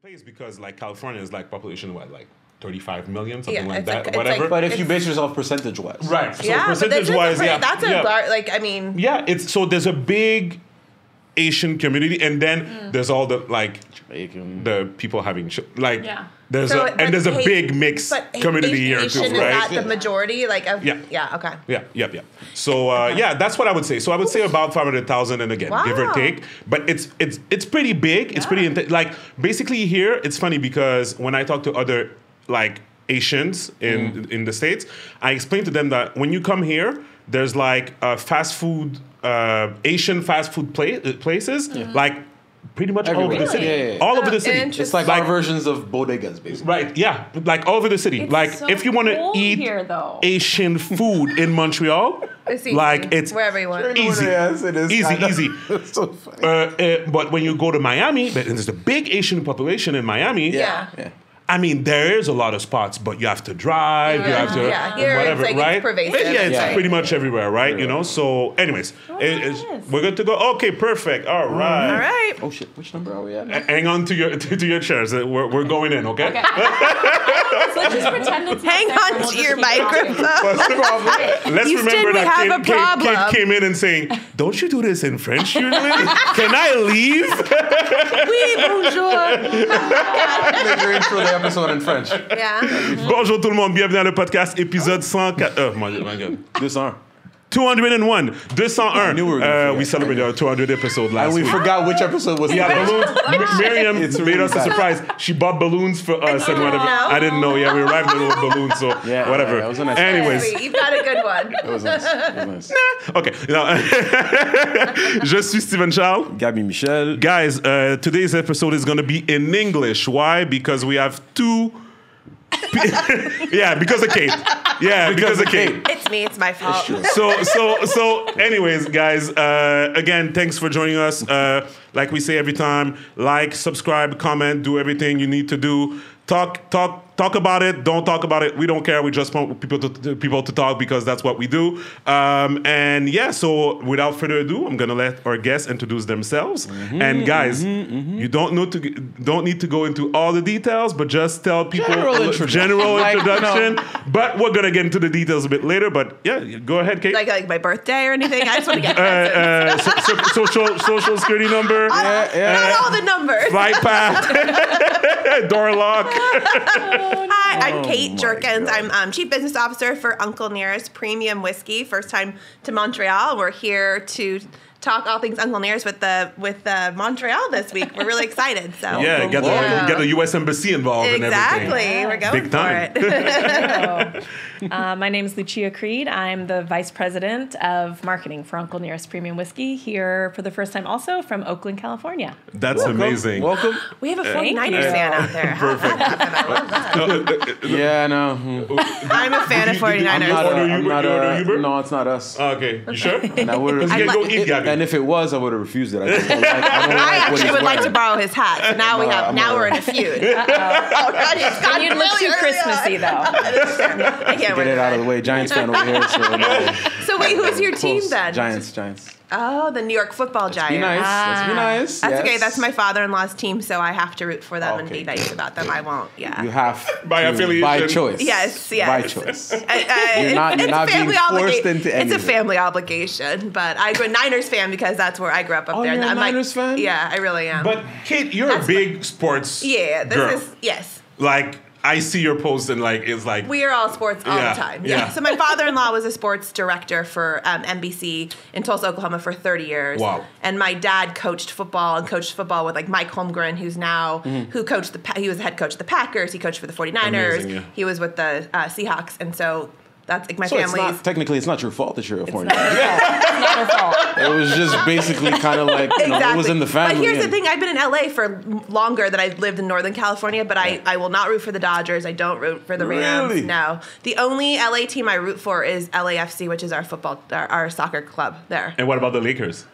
place because like California is like population what like 35 million something Yeah, like that like- whatever. like- But if you base yourself percentage wise, right. So yeah, percentage wise, pretty- yeah, that's a yeah. lar- like I mean, yeah, it's so there's a big Asian community, and then Mm. there's all the like Bacon. the people having ch- like Yeah. there's So, a but and there's a Ha- big mixed but Ha- community here Asian too, is right? that the majority? Like, of, Yeah. yeah, okay. Yeah, yep, yep. So uh, yeah, that's what I would say. So I would say about five hundred thousand, and again, give or take. But it's it's it's pretty big. It's pretty inten- like basically here. It's funny because when I talk to other like Asians in in the states, I explain to them that when you come here, there's like uh, fast food uh, Asian fast food pla- uh, places like pretty much all over the Everywhere. city, Yeah, yeah, yeah. all over the Oh, city. It's like, Like- our versions of bodegas, basically. Right, yeah, like all over the city. It's like so if you want to cold eat here, though. Asian food in Montreal, It's easy. like it's wherever you want. Easy. Yes, it is. Easy, easy. It's so funny. Uh, uh, but when you go to Miami, but there's a big Asian population in Miami. Yeah. yeah. I mean, there is a lot of spots, but you have to drive. You have to Yeah. Here it's whatever, like it's right? pervasive. Yeah, it's Yeah. pretty much everywhere, right? You know. So, anyways, it- it's- nice. we're good to go. Okay, perfect. All right. All right. Oh shit! Which number are we at? A- Hang on to your to, to your chairs. Uh, We're, we're going in, okay? Okay. so let's just pretend it's hang on and we'll to your microphone. Let's Houston, remember that Kate, Kate- Kate came in and saying, "Don't you do this in French usually? Can I leave?" oui, bonjour. Episode in French. Yeah. Bonjour tout le monde, bienvenue dans le podcast épisode 104. Oh my, my God. This arm. 201. 201. knew we Uh, forget. we celebrated our 200 episode last week. And we week. forgot which episode was Yeah, the balloons. Miriam It's made really us a surprise. She bought balloons for us and didn't whatever. know? I didn't know. Yeah, we arrived with balloons, so Yeah, whatever. yeah, it was a nice- Anyways, Sweet, You've got a good one. It was nice. It was nice. okay. Now, Je suis Stevens Charles. Gaby Michel. Guys, uh, today's episode is going to be in English. Why? Because we have two. yeah, because of Kate. Yeah, because, of Kate. It's me. It's my fault. So, so, so. Anyways, guys, uh, again, thanks for joining us. Uh, like we say every time, like, subscribe, comment, do everything you need to do. Talk, talk, talk about it. Don't talk about it. We don't care. We just want people to, to- people to talk because that's what we do. Um, and yeah, so without further ado, I'm gonna let our guests introduce themselves. Mm-hmm, and guys, you don't know to don't need to go into all the details, but just tell people General a introduction. general Like, you know. introduction. But we're gonna get into the details a bit later. But yeah, go ahead, Kate. Like like my birthday or anything. I just want to get uh, uh, so, so, social social security number, Yeah, yeah. Not all the numbers. flight path, door lock. Hi, I'm Kate Jerkens. God. I'm um, Chief Business Officer for Uncle Nearest Premium Whiskey. First time to Montreal. We're here to talk all things Uncle Nearest with the with uh, Montreal this week. We're really excited. So Yeah, get the Yeah. get the U.S. embassy involved and exactly. everything. We're going Big time. for it. Uh, my name is Lucia Creed. I'm the Vice President of Marketing for Uncle Nearest Premium Whiskey here for the first time also from Oakland, California. That's Welcome. amazing. Welcome. we have a Thank 49ers you. fan out there. Perfect. does that happen? I love that. Yeah, no. hmm. I'm a fan of Did you- did you- 49ers. I'm not a, Order I'm Uber? not a, no, it's not us. Okay, you sure? And I would Because have. go like- eat Gabby. And if it was, I would have refused it. I don't like, I don't I like what actually he's would like to borrow his hat. So now we No, have I'm now not- we're in a feud. oh God, he's You'd look too Christmassy though. I can't Get wear it out of the way. Giants fan over here. So no. So wait, who's your team then? Giants. Giants. Oh, the New York Football Giants. Be nice. Let's be nice. That's yes. okay. That's my father-in-law's team, so I have to root for them and be nice about them. I won't. Yeah. You have By to- affiliation. by choice. Yes, yes. By choice. Uh, You're not- it's you're a not being family forced obliga- into It's a family obligation, but I'm a Niners fan because that's where I grew up up Oh, there. you're a I'm like- Niners fan? Yeah, I really am. But Kate, you're That's a big sports yeah, this girl. is yes. like I see your post and like it's like We are all sports all Yeah, the time. yeah. Yeah. So my father-in-law was a sports director for um, NBC in Tulsa, Oklahoma, for 30 years. Wow. And my dad coached football and coached football with like Mike Holmgren, who's now Mm-hmm. who coached the. He was the head coach of the Packers. He coached for the 49ers. Amazing, yeah. He was with the uh, Seahawks, and so that's like my So it's family's. not technically it's not your fault that you're a It's foreigner. not her fault. It's not her fault. It was just basically kind of like you know, it was in the family. But here's the thing: I've been in LA for longer than I've lived in Northern California. But I, I will not root for the Dodgers. I don't root for the Rams. Really? No, the only LA team I root for is LAFC, which is our football, our, our soccer club there. And what about the Lakers?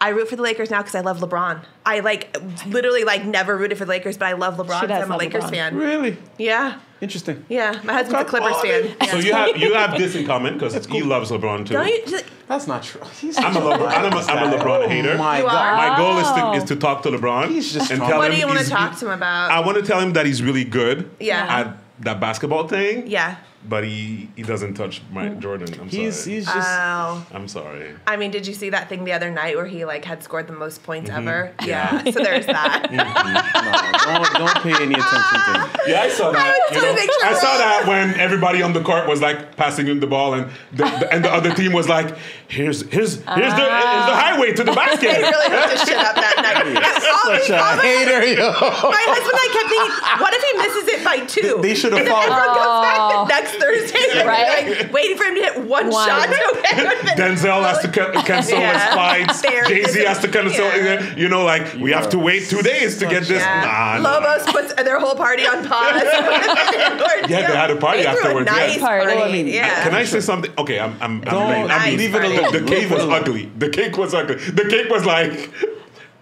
I root for the Lakers now because I love LeBron. I like literally like never rooted for the Lakers, but I love LeBron. She so I'm a Lakers LeBron. fan. Really Yeah, interesting. yeah. My husband's a Okay. Clippers fan. So you have you have this in common because he loves LeBron too. Don't you? That's not true. He's I'm a LeBron, I'm a, I'm a LeBron hater. Oh my You are? god. My goal is to is to talk to LeBron He's just and strong. tell What him do you want to he's- talk to him about? I want to tell him that he's really good Yeah. at that basketball thing. yeah. But he he doesn't touch my hmm. Jordan. I'm He's sorry. he's just Oh. I'm sorry. I mean, did you see that thing the other night where he like had scored the most points Mm-hmm. ever? Yeah. So there's that. Mm-hmm. no, don't don't pay any attention to him. Yeah, I saw that. was you know. sure I saw that when everybody on the court was like passing him the ball, and the, the- and the other team was like, "Here's here's here's the ah. here's the highway to the They basket." really hooked his shit up that night. And all Such a hater, yo. My husband and I kept thinking, what if he misses it by two? They should have and followed. everyone goes back the next Thursday, and Right. like waiting for him to hit one, One. shot. Okay. Denzel has to ca- cancel Yeah. his flights. Jay Z has to cancel. yeah. You know, like we have to wait two days to get this. Yeah. Nah, nah. Lobos puts their whole party on pause. Yeah, they had a party they threw afterwards, A nice Party. party. Well, I mean, yeah. Can I say something? Okay, I'm I'm, I'm, Don't I'm being- leave it the- alone. The, cake was ugly. The cake was ugly. The cake was like.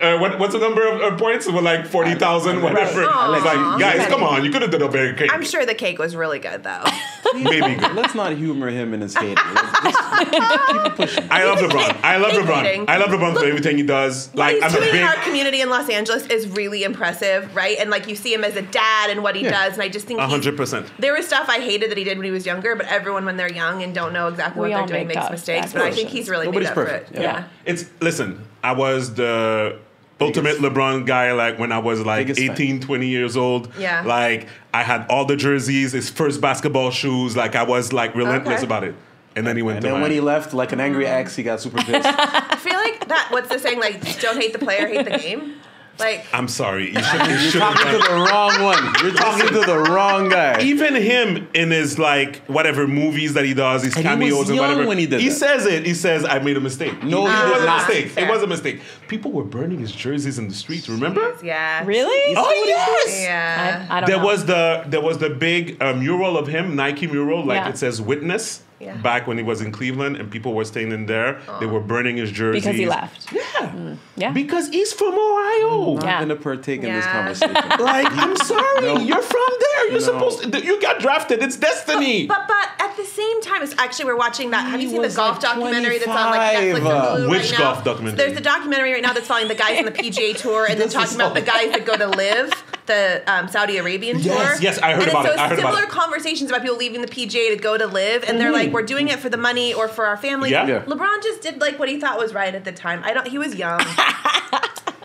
Uh, what, what's the number of uh, points? It was like 40,000, whatever. Aw. It's like, guys, come on. You could have done a better cake. I'm sure the cake was really good though. Maybe good. Let's not humor him in his hate. Keep pushing. I love LeBron. I love Cake LeBron. eating. I love LeBron for everything he does. What Like, he's I'm doing big. in our community in Los Angeles is really impressive, right? And like you see him as a dad and what he Yeah. does, and I just think 100%. There was stuff I hated that he did when he was younger, but everyone when they're young and don't know exactly We what they're doing make makes mistakes. But I think he's really Nobody's made up for it. Yeah. Yeah. It's listen. I was the ultimate LeBron guy. Like when I was like Biggest fan. 18, 20 years old. Yeah. Like I had all the jerseys, his first basketball shoes. Like I was like relentless Okay. about it. And then he went And to then when he left, like an angry mm. ex, he got super pissed. I feel like that. What's the saying? Like, don't hate the player, hate the game. Like, I'm sorry. You should, you You're should have talking to the wrong one. You're talking to the wrong guy. Even him in his like whatever movies that he does, his And he cameos was and whatever. when he did that. says it. He says, "I made a mistake." No, he it did was a mistake. Fair. It was a mistake. People were burning his jerseys in the streets. Remember? yeah. Really? Oh yes. Yeah. I, I don't There know. was the there was the big uh, mural of him, Nike mural, like Yeah. it says "Witness." Yeah. Back when he was in Cleveland and people were staying in there, they were burning his jerseys because he left. Yeah, Yeah. because he's from Ohio. I'm Yeah. not gonna partake in this conversation. Like, I'm sorry, No. you're from there. You're No. supposed to. You got drafted. It's destiny. But but at the same time, it's actually we're watching that. Have you seen the golf like documentary that's on like Netflix 25, or uh, Hulu Which right now? golf documentary? There's a documentary right now that's following the guys on the PGA Tour and then talking about the guys that go to LIV the um, Saudi Arabian Yes, tour. yes, I heard and about so it. I heard about similar it. conversations about people leaving the PGA to go to LIV, and they're like, we're doing it for the money or for our family. Yeah. Yeah. LeBron just did like what he thought was right at the time. I don't. He was young.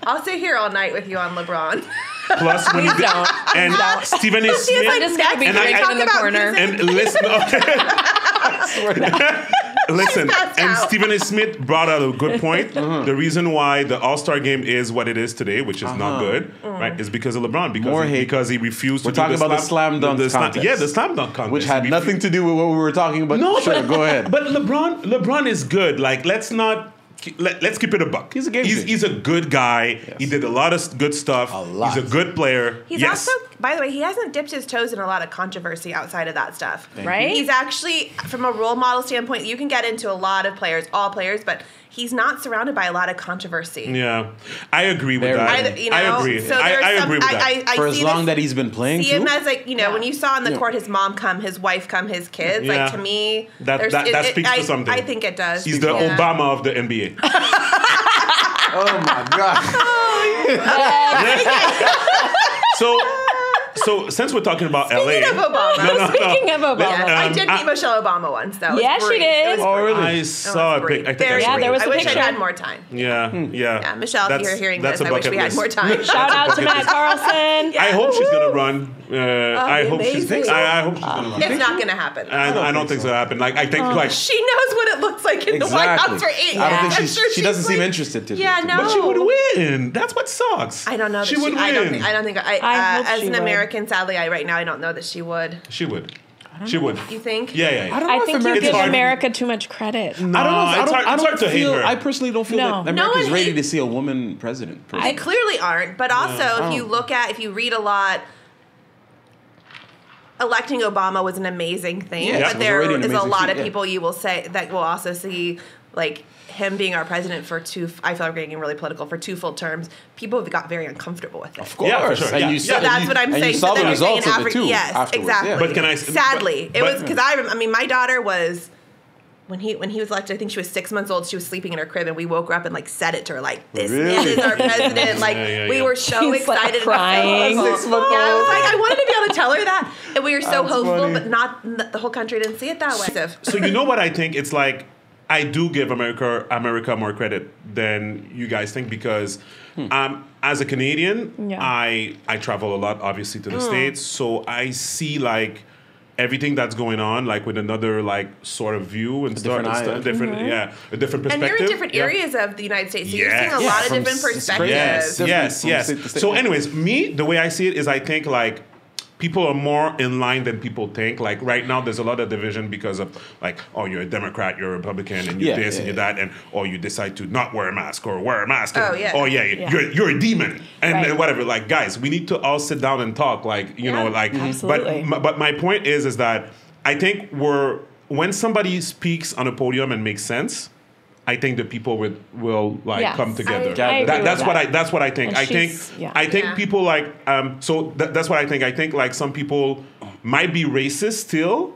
I'll sit here all night with you on LeBron. Plus, when he Please did, don't. and Don't. Stephen A. He's Smith. like, just gonna be And I- next, I- talk in the about corner. music. and listen, listen, and. Stephen A. Smith brought out a good point. Uh-huh. The reason why the All Star Game is what it is today, which is not good, right, is because of LeBron. Because More he, hate. because he refused We're to do talking about the slam dunk the slam- contest. yeah, the slam dunk contest, Which had nothing to do with what we were talking about. No, sure, but, go ahead. But LeBron, LeBron is good. Like, let's not. Let, us keep it a buck. He's a game He's, he's a good guy. Yes. He did a lot of good stuff. A lot. He's a good player. He's yes. also, by the way, he hasn't dipped his toes in a lot of controversy outside of that stuff. Right? He's actually, from a role model standpoint, you can get into a lot of players, all players, but he's not surrounded by a lot of controversy. yeah, I agree with Very that. I, you know, I agree. So I, there's I some, agree with that. I, I, I For as long this, that he's been playing see too. him as like you know Yeah. when you saw on the Yeah. court his mom come, his wife come, his kids. Yeah. Like to me, That- there's- that- that it- speaks I, to something. I think it does. He's the Yeah. Obama of the NBA. oh my god. oh, so, so since we're talking about LA, Speaking of Obama. No, no, no. Speaking of Obama. Yeah, I Um, did meet Michelle Obama once. though. It was Yeah, she brief. did. It was Oh, brief. really? I saw a was pic. brief. I think Very I Yeah, there it. was I a wish I picture. had more time. Yeah, yeah. Yeah, Michelle, if you're hearing that's this, I wish we had list. more time. Shout out to Matt Carlson. I hope she's gonna run. Uh, I be hope she's. amazing. I, I hope she's gonna run. It's not going to happen. I, I don't think so. Happen. Like I think like She knows what it looks like in the White House for eight. I don't think I'm she's, sure she doesn't she's seem like- interested to. Yeah, to- no. But she would win. That's what sucks. I don't know. She she, would win. I don't think. I don't think. I, I uh, hope as she an would. American, sadly, I right now I don't know that she would. She would. She would. You think? Yeah, yeah. yeah. I don't I know think if you Americans give hard- America too much credit. No, I don't know. If, I don't, hard, I it's don't hard to feel, hate her. I personally don't feel No. that No America's one ready hate- to see a woman president. They personally. clearly aren't. But also, if you Oh. look at, if you read a lot, electing Obama was an amazing thing, Yes, it but was there already a lot feat, of yeah. people you will say that will also see like him being our president for two. I feel like we're getting really political for two full terms. People have got very uncomfortable with it. Of course. Yeah, for sure, And yeah. you So saw- So that's you- what I'm saying. You saw so the then you're saying results of it too. Yes, afterwards, exactly. Yeah. But can I s- Sadly, but- it was but- because I. I mean, my daughter was. When he when he was elected, I think she was six months old. She was sleeping in her crib, and we woke her up and like said it to her, like, "This man Really? is our president." Like Yeah, yeah, we were so She's, like, excited, crying. And Six months yeah, I was like, I wanted to be able to tell her that, and we were so That's hopeful, funny. but not the whole country didn't see it that way. So you know what I think? It's like I do give America America more credit than you guys think because um, as a Canadian, Yeah. I I travel a lot, obviously, to the hmm. states, so I see like everything that's going on like with another like sort of view and stuff, different and eye, stuff- yeah. different mm-hmm. yeah a different perspective and you're in different Yeah. areas of the United States, so you're seeing a Yeah, lot of from different perspectives. Yes, yes, yes. state state, So, anyways, me, the way I see it is, I think like people are more in line than people think. Like right now, there's a lot of division because of like, oh, you're a Democrat, you're a Republican, and you're Yeah, this yeah, and you're that, and or you decide to not wear a mask or wear a mask. and, Oh, yeah. Oh yeah, Yeah. you're you're a demon and, Right. and whatever. Like guys, we need to all sit down and talk. Like you know, like Absolutely. but but my point is is that I think we're when somebody speaks on a podium and makes sense. I think the people will will like Yes. come together. I- I That- agree with that's what that. I that's what I think. And I think yeah. I think Yeah. people like um so th- that's what I think. I think like some people might be racist still,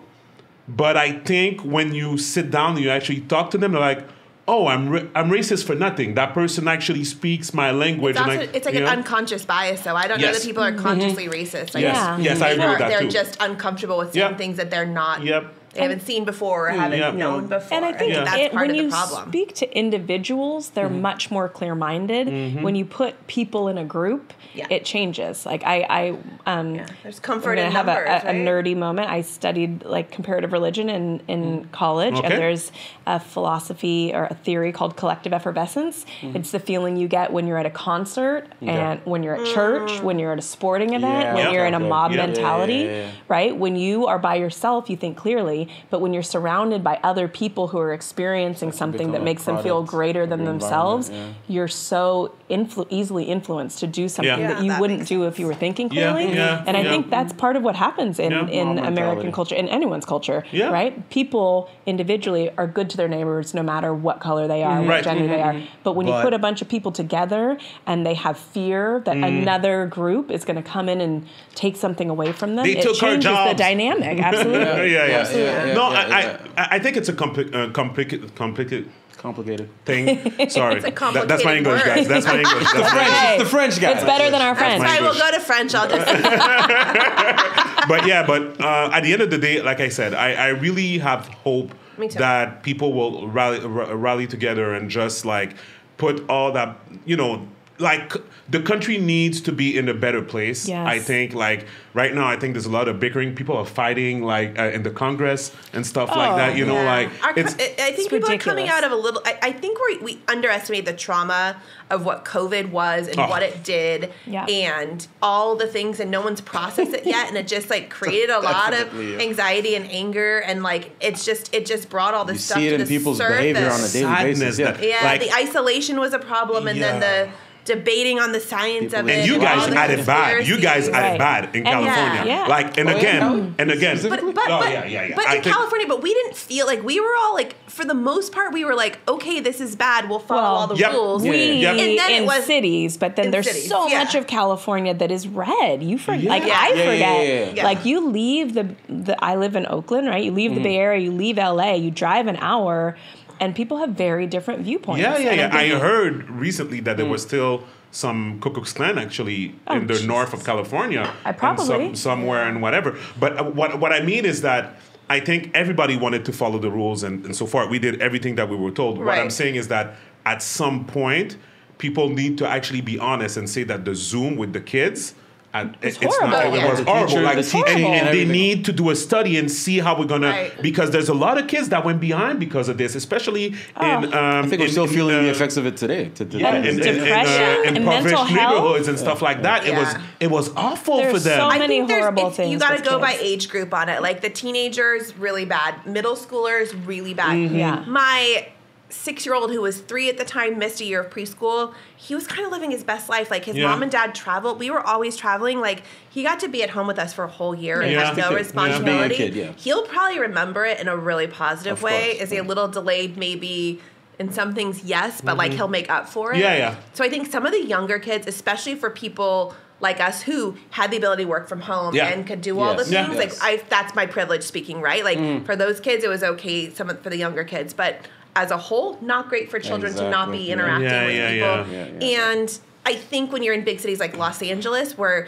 but I think when you sit down and you actually talk to them, they're like, "Oh, I'm ra- I'm racist for nothing. That person actually speaks my language." It's, and also, I, it's like an know? unconscious bias, though. I don't know that people are consciously racist. Like, Yes, Yeah. yes, I agree with that they're too. just uncomfortable with seeing Yep. things that they're not. Yep. They haven't seen before or mm. haven't Yep. known before. And I think Yeah. that's it, part when of you the problem. speak to individuals, they're Mm-hmm. much more clear-minded. Mm-hmm. When you put people in a group, Yeah. it changes. Like I, I um, Yeah. There's comfort gonna in have numbers, a, a, a nerdy moment. I studied like comparative religion in, in mm. college, Okay. and there's a philosophy or a theory called collective effervescence. Mm. It's the feeling you get when you're at a concert and when you're at church, when you're at a sporting event, Yeah. when Yeah. you're in a mob Yeah. mentality, Yeah, yeah, yeah. right? When you are by yourself, you think clearly, but when you're surrounded by other people who are experiencing something that makes them feel greater than themselves, environment, you're so influ- easily influenced to do something Yeah. that you that wouldn't do if you were thinking clearly. yeah, and I yeah. think that's part of what happens in, Yeah. in American culture, in anyone's culture, Yeah. right? People individually are good to their neighbors no matter what color they are, what Right. gender they are. But when you put a bunch of people together and they have fear that another group is going to come in and take something away from them, They it took our changes the dynamic. Absolutely. yeah, yeah, yeah. Yeah, yeah, no, yeah, I, yeah. I I think it's a compli- uh, complicated complicated Complicated. thing. Sorry, a That- that's my English, word. guys. That's my English. That's my French. Hey, It's the French guy. It's better than our That's friends. my right. We'll go to French. I'll just. but yeah, but uh, at the end of the day, like I said, I, I really have hope that people will rally r- rally together and just like put all that, you know, like the country needs to be in a better place. Yes. I think like right now, I think there's a lot of bickering. People are fighting like uh, in the Congress and stuff like Oh, that. You know, like Our it's I I think it's people are coming out of a little. I, I think we we underestimate the trauma of what COVID was and Oh. what it did, Yeah. and all the things, and no one's processed it yet, and it just like created a lot of anxiety and anger, and like it's just it just brought all this You stuff see it to in the people's surface. behavior on a daily Sadness basis. Yeah. that- Yeah, Like- the isolation was a problem, and then the debating on the science People of it. and you guys the had it bad. You guys conspiracies. had it bad in And- California. Yeah. Yeah. Like and Oh, yeah, again Cali- and again. But but Oh, yeah, yeah, yeah. but I in think- California, but we didn't feel like we were all like for the most part we were like okay this is bad we'll follow Well, all the Yep. rules. Yeah. We Yep. And then it in was- cities, but then there's cities, so yeah. much of California that is red. You forget, like Yeah. I Yeah, yeah, forget. yeah, yeah. Like you leave the the. I live in Oakland, right? You leave Mm-hmm. the Bay Area, you leave LA, you drive an hour, and people have very different viewpoints. Yeah, yeah, yeah. I heard recently that there was still some Ku Klux Klan actually Oh, in the north of California, I probably- some, somewhere and whatever. But uh, what what I mean is that I think everybody wanted to follow the rules, and, and so far we did everything that we were told. What I'm saying is that at some point, people need to actually be honest and say that the Zoom with the kids. And It's it's horrible. not. Oh, It yeah. was horrible. teacher- like, the teaching and, and and they need to do a study and see how we're gonna Right. because there's a lot of kids that went behind because of this, especially in. Um, I think we're in- still in, feeling the uh, effects of it today. To, to yeah, And in, in, in, depression uh, and impoverished mental health. neighborhoods and stuff like that. It was it was awful There's for them. so I many think there's- horrible it's- things You got to with go by age group on it. Like the teenagers, really bad. Middle schoolers, really bad. Yeah. My six year old who was three at the time missed a year of preschool. He was kind of living his best life. Like his Yeah. mom and dad traveled. We were always traveling. Like he got to be at home with us for a whole year and Yeah. had no responsibility. Being a kid, yeah. He'll probably remember it in a really positive Of way. course, Is he a little delayed maybe in some things, yes, but like he'll make up for it. Mm-hmm. Yeah, yeah. So I think some of the younger kids, especially for people like us who had the ability to work from home Yeah. and could do all the things, Yeah. like Yes. I that's my privilege speaking, right? Like Mm. for those kids it was okay, some for the younger kids, but as a whole, not great for children to not be interacting Yeah, with yeah, people. yeah. Yeah, yeah. And I think when you're in big cities like Los Angeles, where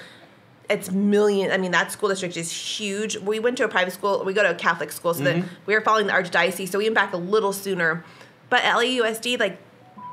it's million. I mean, that school district is huge. We went to a private school. We go to a Catholic school, so Mm-hmm. that we were following the archdiocese. So we went back a little sooner. But LAUSD, like,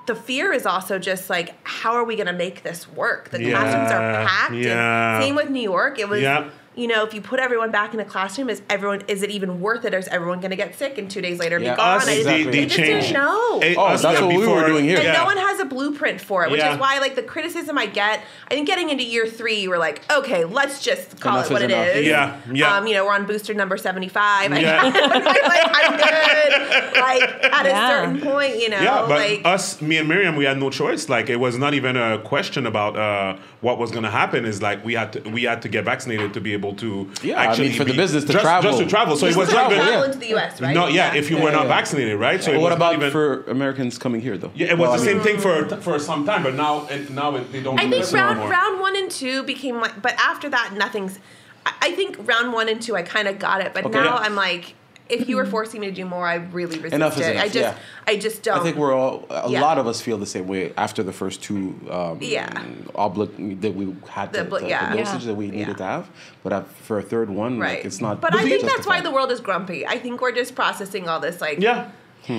the fear is also just like, how are we going to make this work? The classrooms are packed. and yeah. same with New York. It was. Yeah. You know, if you put everyone back in a classroom, is everyone is it even worth it, or is everyone going to get sick and two days later Yeah, be gone? us, I just, exactly. they, I just didn't know. Eh, Oh, us, that's yeah, what we were doing here. And Yeah. no one has a blueprint for it, which Yeah. is why, like, the criticism I get, I think getting into year three, you were like, okay, let's just call Enough it what is it enough. is. Yeah, yeah. Um, you know, we're on booster number 75. I- Yeah. like, I'm good. Like, at Yeah. a certain point, you know, Yeah, but like, us, me and Miriam, we had no choice. Like it was not even a question about uh, what was going to happen. Is like we had to we had to get vaccinated to be able to Yeah, I actually mean, for the business to just, travel. just to travel. So it was can not travel, even. travel yeah. into the U.S., right? No, yeah, if you were Yeah, not yeah. vaccinated, right? So it what about even, for Americans coming here though? Yeah, it was Well, the I same mean, thing for for some time, but now it, now it, they don't. I do think round anymore. round one and two became like, but after that, nothing's. I, I think round one and two, I kind of got it, but Okay. now Yeah. I'm like, if you were forcing me to do more, I really resist Enough is it. enough, I just, yeah. I just don't. I think we're all a Yeah. lot of us feel the same way after the first two um, Yeah. obli- that we had The the, bl- the, yeah. the Yeah. dosage that we needed Yeah. to have, but uh, for a third one, right. like it's not. But I think that's why the world is grumpy. I think we're just processing all this like. Yeah.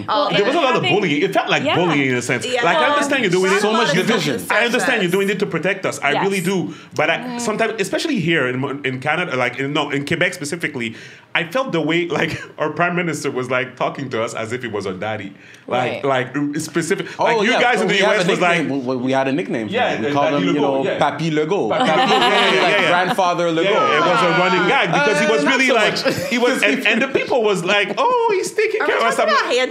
All There was a lot of bullying. It felt like Yeah. bullying in a sense. Yeah. Like I understand you're doing it. so much a lot of division. I understand you're doing it to protect us. I Yes. really do. But I, sometimes, especially here in, in Canada, like in, no, in Quebec specifically, I felt the way like our prime minister was like talking to us as if he was our daddy. Like, Right. like specific. Oh, like you yeah, guys in the US was like. we, we had a nickname. For Yeah, him. we the called Daddy him, you know, yeah. Papi Legault. Papi- Papi, yeah, yeah, like yeah. grandfather Legault. Yeah, it was a running gag because he was Uh, really so like he was, and, and the people was like, "Oh, he's taking care of us."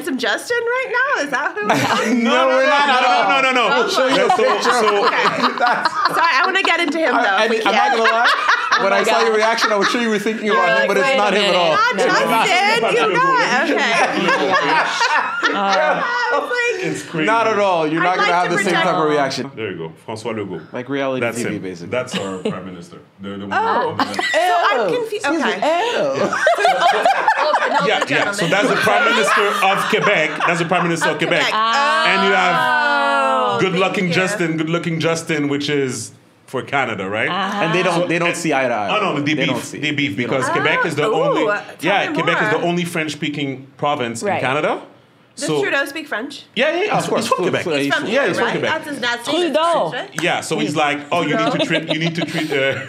Talking I'm about like, handsome Justin right now? Is that who? no, no, we're not no, at no, all. no, no, no. I'll show you a so, so, Sorry, I want to get into him though. I, if we am not gonna lie. Oh when I saw your reaction, I was sure you were thinking about him, but it's not him at all. Not No. Justin. You not. Okay. I it's crazy. Not at all. You're I'd not gonna like have the same type of reaction. There you go, François Legault. Like reality That's TV, him. basically. That's our prime minister. The, the one Oh. on the left. was like, so I'm confused. Okay. Oh, Yeah, yeah. So that's the prime minister of Quebec. That's the prime minister of Quebec. And you have Oh, good looking. Justin, good looking Justin, which is for Canada, right? and they don't. They don't see eye to eye. Oh no, they, don't beef. see. They beef because see. Quebec is the Ah, only. yeah, tell me Quebec is the only French-speaking province in Canada. Does so Trudeau speak French? yeah, yeah, yeah. Of course, he's from Quebec. Flu- He's from Yeah, he's from right? Quebec. That's his last Trudeau. Yeah, so he's like, oh, you need to treat, you need to treat, uh,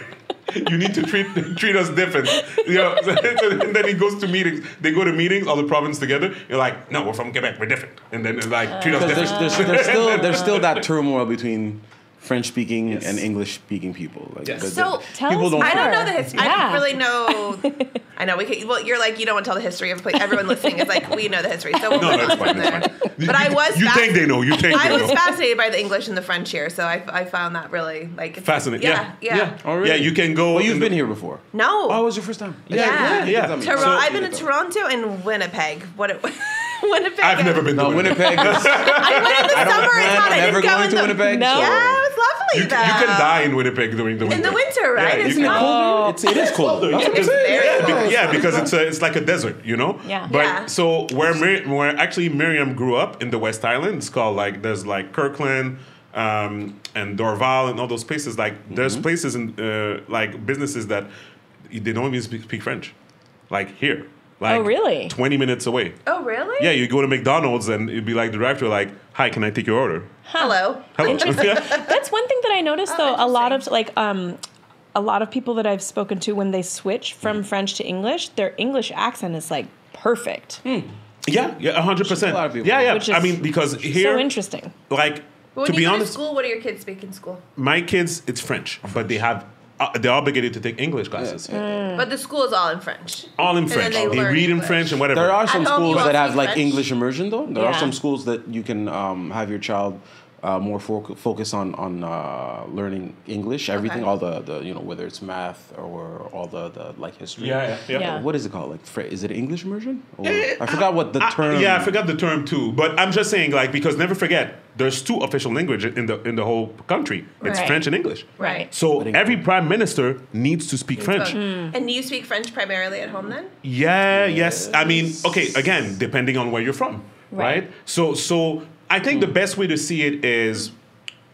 you need to treat treat us different. You know, and then he goes to meetings. They go to meetings, all the province together. You're like, no, we're from Quebec, we're different. And then it's like, treat us different. there's, there's, there's still there's still that turmoil between French speaking Yes. and English speaking people. Like, Yes. the- the- So, Tell people us don't. I don't know Sure. the history. I don't really know. I know we could. Well, you're like you don't want to tell the history of like, everyone listening is like we know the history. So we'll No, that's fine. That's fine. But I was. You fasc- think they know? You think I they was know? fascinated by the English and the French here, so I, I found that really like Fascinating. Yeah, Yeah, yeah. Oh, really? Yeah, you can go. Well, you've been the- here before. No. Oh, it was your first time. Yeah. yeah. Tell me. Toro- So- I've been to Toronto and Winnipeg. What? It, Winnipeg. I've never been to No, Winnipeg. is- I went in the summer. plan It's hot. on I ever didn't go going in to the, Winnipeg. No. so- Yeah, it was lovely. You, you can die in Winnipeg during the winter. in the winter, right? Yeah, you it's can- not. Colder? It's, it is cold. That's what I'm saying. very yeah, cold. be- yeah, because it's a, it's like a desert, you know. Yeah. But Yeah. so where Mir- where actually Miriam grew up in the West Island, it's called like there's like Kirkland. Um, and Dorval and all those places like there's places in uh, like businesses that they don't even speak, speak French, like here, like Oh, really? twenty minutes away. Oh, really? Yeah, you go to McDonald's and it'd be like the director like, "Hi, can I take your order?" Hello. Hello. Yeah. That's one thing that I noticed Oh, though. A lot of like um, a lot of people that I've spoken to when they switch from French to English, their English accent is like perfect. Yeah, yeah, hundred percent. A lot of people. Yeah, yeah. Which I mean, because here, so interesting. like when to you be go honest, to school, what do your kids speak in school? my kids it's French, but they have uh, they're obligated to take English classes. But the school is all in French. All in And then French. they They, learn read in French and whatever. There are some At home, you schools that have like French? English immersion, though. There are some schools that you can um, have your child uh, more fo- focus on on uh, learning English, everything, Okay. all the, the you know whether it's math or all the, the like history. yeah, yeah, yeah. Yeah. What is it called? Like, Fr- is it English immersion? Or, I forgot what the I- term. yeah, I forgot the term too. But I'm just saying, like, because never forget, there's two official languages in the in the whole country. It's Right. French and English. Right. So every prime minister needs to speak French. And do you speak French primarily at home then? Yeah, yes. I mean, okay, again, depending on where you're from, right? Right. So, so I think the best way to see it is,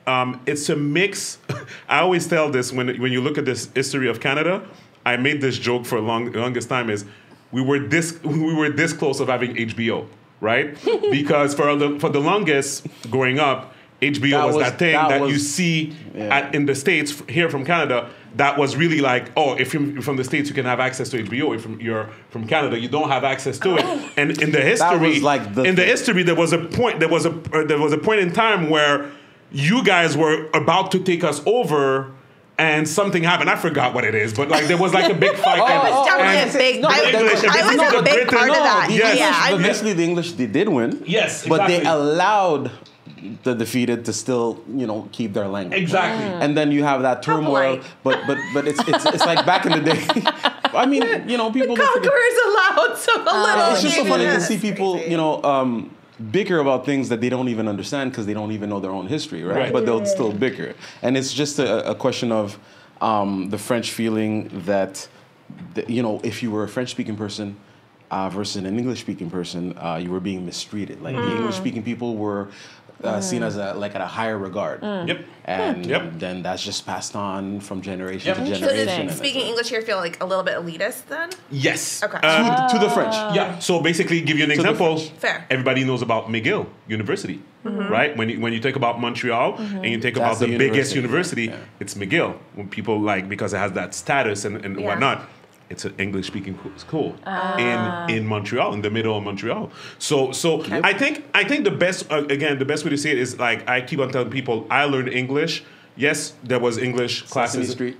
um, it's a mix. I always tell this when when you look at this history of Canada. I made this joke for a long longest time is we were this we were this close of having HBO, right? because for the for the longest growing up. HBO That was, was- that thing that that, you see Yeah. at, in the states here from Canada. That was really like, oh, if you're from the states, you can have access to HBO. If you're from Canada, you don't have access to it. And in the history, was like the in the history, there was a point. There was a uh, there was a point in time where you guys were about to take us over. And something happened. I forgot what it is, but like there was like a big fight. Oh, and- It was definitely and- a big. No, I, but was- English- I was no, a big Britain- part of no, that. the English- Yeah, but I, basically the English they did win. Yes, exactly. but they allowed the defeated to still you know keep their language. exactly. And then you have that turmoil, but but but it's it's, it's like back in the day. I mean, you know, people. don't forget- conquerors allowed so a little. it's just so funny to see people, crazy. you know, um, bicker about things that they don't even understand because they don't even know their own history, right? Right. But they'll still bicker, and it's just a, a question of um, the French feeling that, the, you know, if you were a French-speaking person. Uh, versus an English-speaking person, uh, you were being mistreated. Like the English-speaking people were uh, seen as a like at a higher regard, Yep. and Yep. then that's just passed on from generation Yep. to So So generation. speaking English here feel like a little bit elitist then? Yes. Okay. Uh, to, to the French. Yeah. So basically, give you an the example. Fair. Everybody knows about McGill University, right? When you, when you think about Montreal and you think That's about the, the biggest university, university, yeah. it's McGill. When people like because it has that status and, and Yeah. whatnot. It's an English speaking school in in Montreal, in the middle of Montreal. So so I think I think the best uh, again the best way to say it is like I keep on telling people I learned English. Yes, there was English Sesame classes. Street.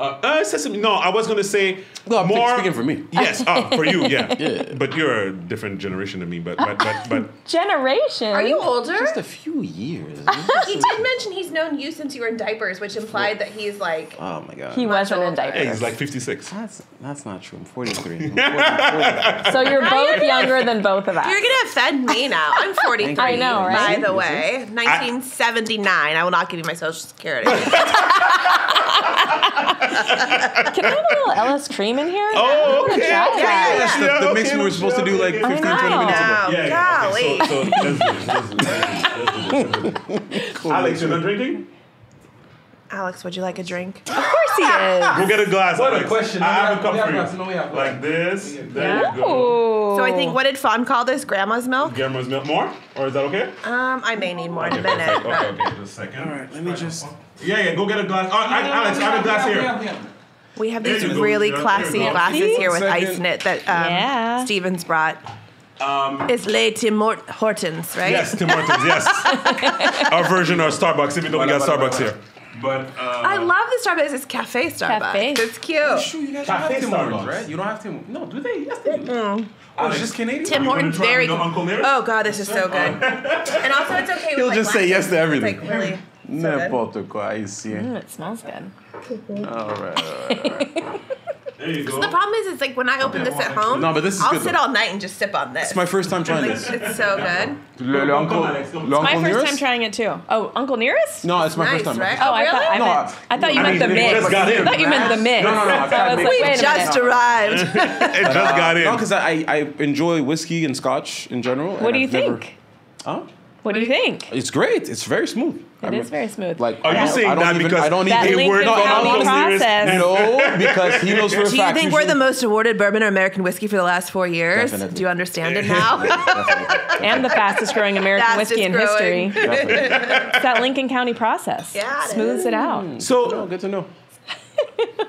Uh, uh, Sesame. No, I was gonna say No, I'm more. speaking for me. Yes, oh, for you, yeah. Yeah. But you're a different generation than me. But but but, but Generation. Are you older? Just a few years. he did mention he's known you since you were in diapers, which implied that he's like. oh my god. He wasn't in diapers. yeah, he's like 56. That's that's not true. I'm 43. I'm 40, So you're both younger than both of us. You're gonna offend me now. I'm 43. I know, right? By the way, 1979. I will not give you my social security. Can I have a little LS cream in here? Oh, I wanna okay, try okay. that. That's the, Yeah, the mix okay, we were supposed to do like okay. 15, I 20 minutes ago. know. Yeah, yeah. Golly. So. Alex, you're not drinking? Alex, would you like a drink? Of course he is. Go get a glass. What a question. I No, we have a cup we have for glass. you. No, we have Like this. There Yeah. you go. So I think what did Fawn call this? Grandma's milk. Grandma's milk more? Or is that okay? Um, I may need more in a minute. perfect. but- Okay, okay, just a second. All right, let me just. Yeah, yeah, go get a glass. I, Alex, I have a glass here. We have these you go. really Yeah, there classy glasses here with Second. ice in it that um, Yeah. Stevens brought. Um, It's Le Tim Mort- Hortons, right? Yes, Tim Hortons, yes. Our version of Starbucks, even though we got Starbucks here. But uh, I love the Starbucks. It's cafe Starbucks. Cafe. It's cute. Sure you guys Cafe have Tim Starbucks. Hortons, right? You don't have Tim. No, do they? Yes, they do. Oh, it's just Canadian. Tim Hortons, very the cool. Uncle Nearest? Oh god, this is so good. and also, it's okay. He'll with, like, just say yes to everything. It's like really. So good. N'importe quoi ici. Mm, it smells good. All right, all right. there you go. The problem is, it's like when I open Okay, this at home, No, but this is I'll good, sit though. all night and just sip on this. It's my first time trying like, this. it's so good. Le, le uncle, le It's My first nearest? time trying it too. Oh, Uncle Nearest? No, it's my Nice, first time. right? Oh, I really? thought I No, meant. I thought you I meant mean, the mix. just got in. I thought you meant the mix. No, no, no, I've So I tried was mix. like, We just minute. arrived. it just got in. No, because I, I enjoy whiskey and scotch in general. What do you think? Huh? What do you think? It's great. It's very smooth. It is very smooth. Like, Are you saying I don't that even, because I don't That even. they Lincoln were County process. No, because he knows for a Do you fact. think we're the most awarded bourbon or American whiskey for the last four years? Definitely. Do you understand it now? Definitely. And the fastest growing American Fastest whiskey in growing. history. It's that Lincoln County process. Yeah, it Smooths it out. No, So good to know.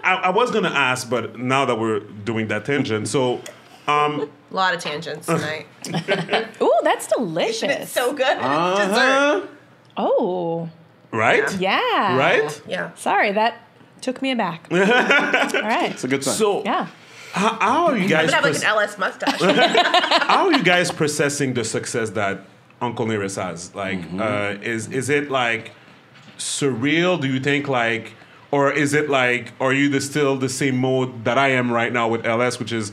I, I was gonna ask, but now that we're doing that tangent, so A lot of tangents tonight. Ooh, that's delicious. it's so good. Dessert. Uh-huh. oh, right, yeah. right. Yeah. Sorry, that took me aback. All right. It's a good sign. So, Yeah. how, how are you I'm guys? gonna have like an LS mustache. how are you guys processing the success that Uncle Nearest has? Like, uh, is is it like surreal? Do you think like, or is it like, are you the, still the same mode that I am right now with LS, which is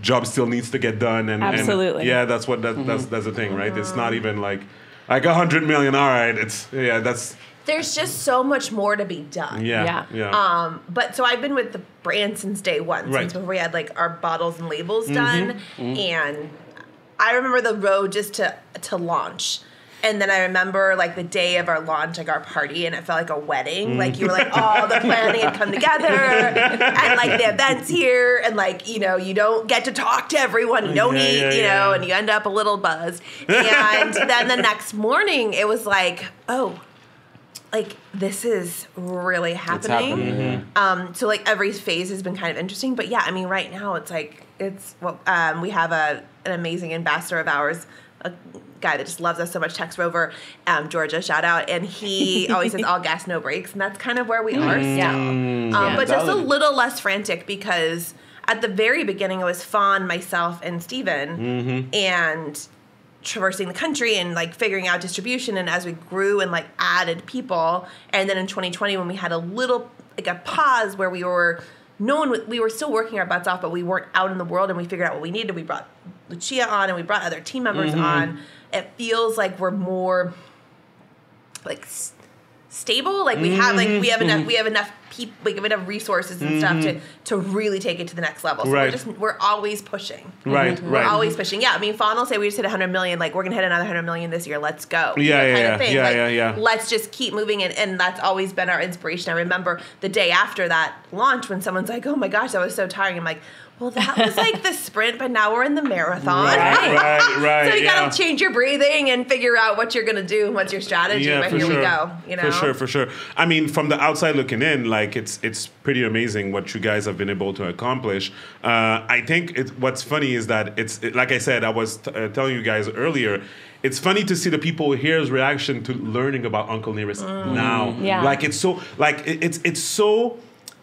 job still needs to get done and and- yeah, that's what that, that's mm-hmm. that's the thing, right? It's not mm-hmm. even like like a hundred million. All right, it's yeah, that's There's just so much more to be done. yeah, Yeah. yeah. Um, but so I've been with the brand since day one, Right. since before we had like our bottles and labels mm-hmm. done, and I remember the road just to to launch. And then I remember like the day of our launch, like our party, and it felt like a wedding. Like you were like all the planning had come together, and like the events here, and like you know you don't get to talk to everyone, you don't Yeah, eat, yeah, you know, yeah. and you end up a little buzzed. And then the next morning, it was like, oh, like this is really happening. happening. Um, so like every phase has been kind of interesting, but yeah, I mean, right now it's like it's well, um, we have a an amazing ambassador of ours, a guy that just loves us so much, Tex Rover, um, Georgia, shout out, and he always says all gas, no brakes, and that's kind of where we are still. Yeah. Um, Yeah. But just a little less frantic because at the very beginning it was Fawn, myself, and Steven, and traversing the country and like figuring out distribution. And as we grew and like added people and then in 2020 when we had a little like a pause where we were no one we were still working our butts off but we weren't out in the world and we figured out what we needed. We brought lucia on and we brought other team members on it feels like we're more like s- stable like we have like we have enough mm-hmm. we have enough people we have enough resources and stuff to mm-hmm. to really take it to the next level so Right. we're just we're always pushing right, we're right. always pushing. Yeah, I mean, Fawn will say we just hit 100 million. Like we're gonna hit another 100 million this year. Let's go. You Yeah, know, yeah, kind yeah. thing. Yeah, like, yeah, yeah. Let's just keep moving, and, and that's always been our inspiration. I remember the day after that launch when someone's like, "Oh my gosh, that was so tiring." I'm like, "Well, that was like the sprint, but now we're in the marathon." right, right, right. So you yeah. gotta change your breathing and figure out what you're gonna do and what's your strategy. Yeah, but for here sure. we go. You know, For sure, for sure. I mean, from the outside looking in, like it's it's pretty amazing what you guys have been able to accomplish. Uh, I think it, what's funny is that it's it, like I said, I was t- uh, telling you guys earlier. It's funny to see the people here's reaction to learning about Uncle Nearest now. Yeah. Like it's so like it, it's it's so.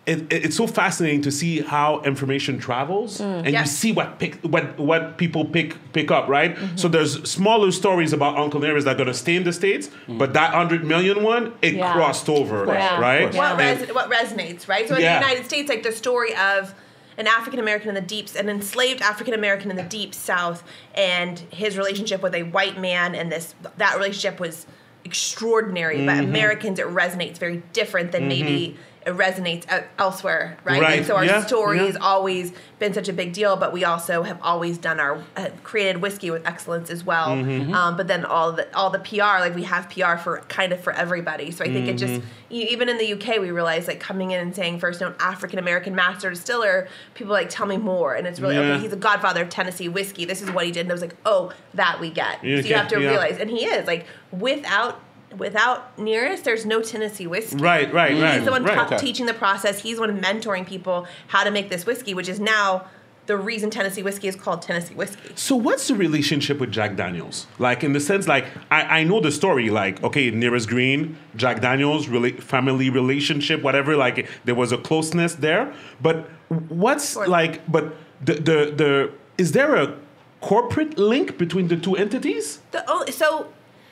It, it- it's so fascinating to see how information travels, and Yeah. you see what pick what what people pick pick up, right? So there's smaller stories about Uncle Nearest that are gonna stay in the states, mm. but that hundred million one, it Yeah. crossed over, Yeah. right? what, And- res- what resonates, right? So in Yeah. the United States, like the story of an African American in the deep, an enslaved African American in the deep South, and his relationship with a white man, and this that relationship was extraordinary. But Mm-hmm. Americans, it resonates very different than maybe it resonates elsewhere, right? Right. And so our Yeah. story Yeah. has always been such a big deal, but we also have always done our uh, created whiskey with excellence as well. Mm-hmm. Um, but then all the all the PR, like we have PR for kind of for everybody. So I think it just Mm-hmm. you, even in the UK, we realized like coming in and saying first known African American master distiller, people are like tell me more, and it's really Yeah. okay. He's a godfather of Tennessee whiskey. This is what he did, and I was like, oh, that we get. You so you have to yeah. realize, and he is like without. Without Nearest, there's no Tennessee whiskey. Right, right, right. He's the one right. Okay. teaching the process. He's the one mentoring people how to make this whiskey, which is now the reason Tennessee whiskey is called Tennessee whiskey. So what's the relationship with Jack Daniels? Like in the sense, like I, I know the story. Like okay, Nearest Green, Jack Daniels, rela- family relationship, whatever. Like there was a closeness there. But what's Sure. like? But the the the is there a corporate link between the two entities? The only, so,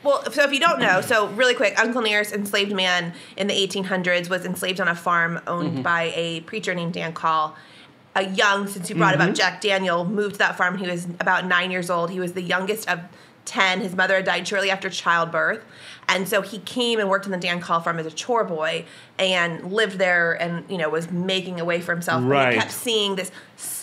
well, so if you don't know, so really quick, Uncle Nearest, enslaved man in the 1800s, was enslaved on a farm owned mm-hmm. by a preacher named Dan Call. A young, since you brought about mm-hmm. Jack Daniel, moved to that farm. He was about nine years old. He was the youngest of 10. His mother had died shortly after childbirth. And so he came and worked in the Dan Call farm as a chore boy and lived there and, you know, was making a way for himself. But Right. he kept seeing this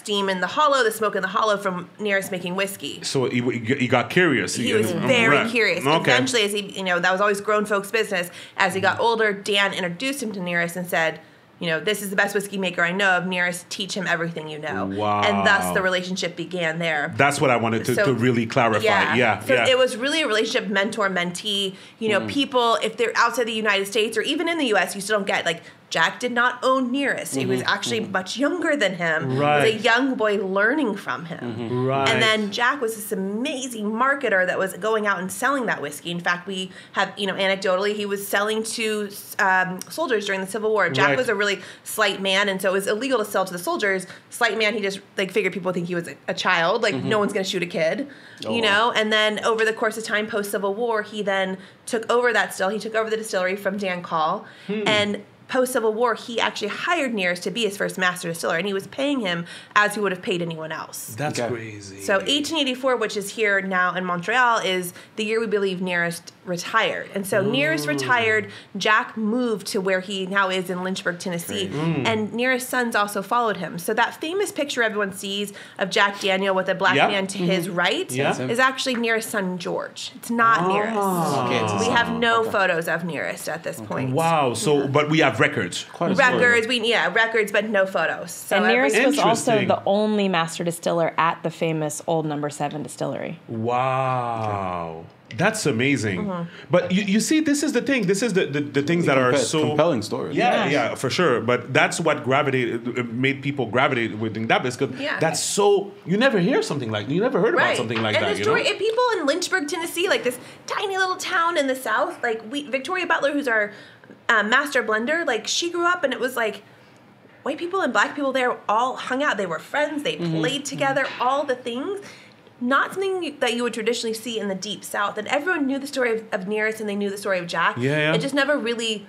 steam in the hollow, the smoke in the hollow from Nearest making whiskey So he, he got curious. he was Um, very right. curious. Okay. Eventually, as he, you know, that was always grown folks' business. As he got older, Dan introduced him to Nearest and said, you know, this is the best whiskey maker I know of. Nearest, teach him everything you know. Wow. And thus the relationship began there. That's what I wanted to, So- to really clarify. Yeah, yeah. So it was really a relationship mentor mentee. You know, people if they're outside the United States or even in the US, you still don't get like Jack did not own Nearest. He was mm-hmm. actually mm-hmm. much younger than him. He was a young boy learning from him. Right. And then Jack was this amazing marketer that was going out and selling that whiskey. In fact, we have, you know, anecdotally, he was selling to um, soldiers during the Civil War. Jack Right. was a really slight man, and so it was illegal to sell to the soldiers. Slight man, he just like figured people would think he was a, a child. Like no one's going to shoot a kid, Oh, you know. And then over the course of time, post Civil War, he then took over that still. He took over the distillery from Dan Call, hmm. and post Civil War, he actually hired Nearest to be his first master distiller, and he was paying him as he would have paid anyone else. That's Okay. crazy. So 1884, which is here now in Montreal, is the year we believe Nearest retired. And so Nearest retired, Jack moved to where he now is in Lynchburg, Tennessee, mm. and Nearest's sons also followed him. So that famous picture everyone sees of Jack Daniel with a black Yeah. man to mm-hmm. his right Yeah. is actually Nearest's son George. It's not Nearest. Ah. Okay, We have no Okay. photos of Nearest at this point. wow. So, but we have records. Quite. Records, we yeah, records, but no photos. So and Nearest was also the only master distiller at the famous Old Number Seven distillery. Wow. That's amazing. Mm-hmm. But you, you see, this is the thing. This is the, the, the things that are so compelling story. Yeah, Yeah. yeah, for sure. But that's what gravitated, uh, made people gravitate within that because Yeah. that's so. You never hear something like you never heard about something like and that. the You story, know? and people in Lynchburg, Tennessee, like this tiny little town in the South, like we Victoria Butler, who's our uh, master blender, like she grew up and it was like white people and black people there all hung out. They were friends. They Mm-hmm. played together. All the things. Not something that you would traditionally see in the deep South. And everyone knew the story of, of Nearest and they knew the story of Jack. Yeah, yeah. It just never really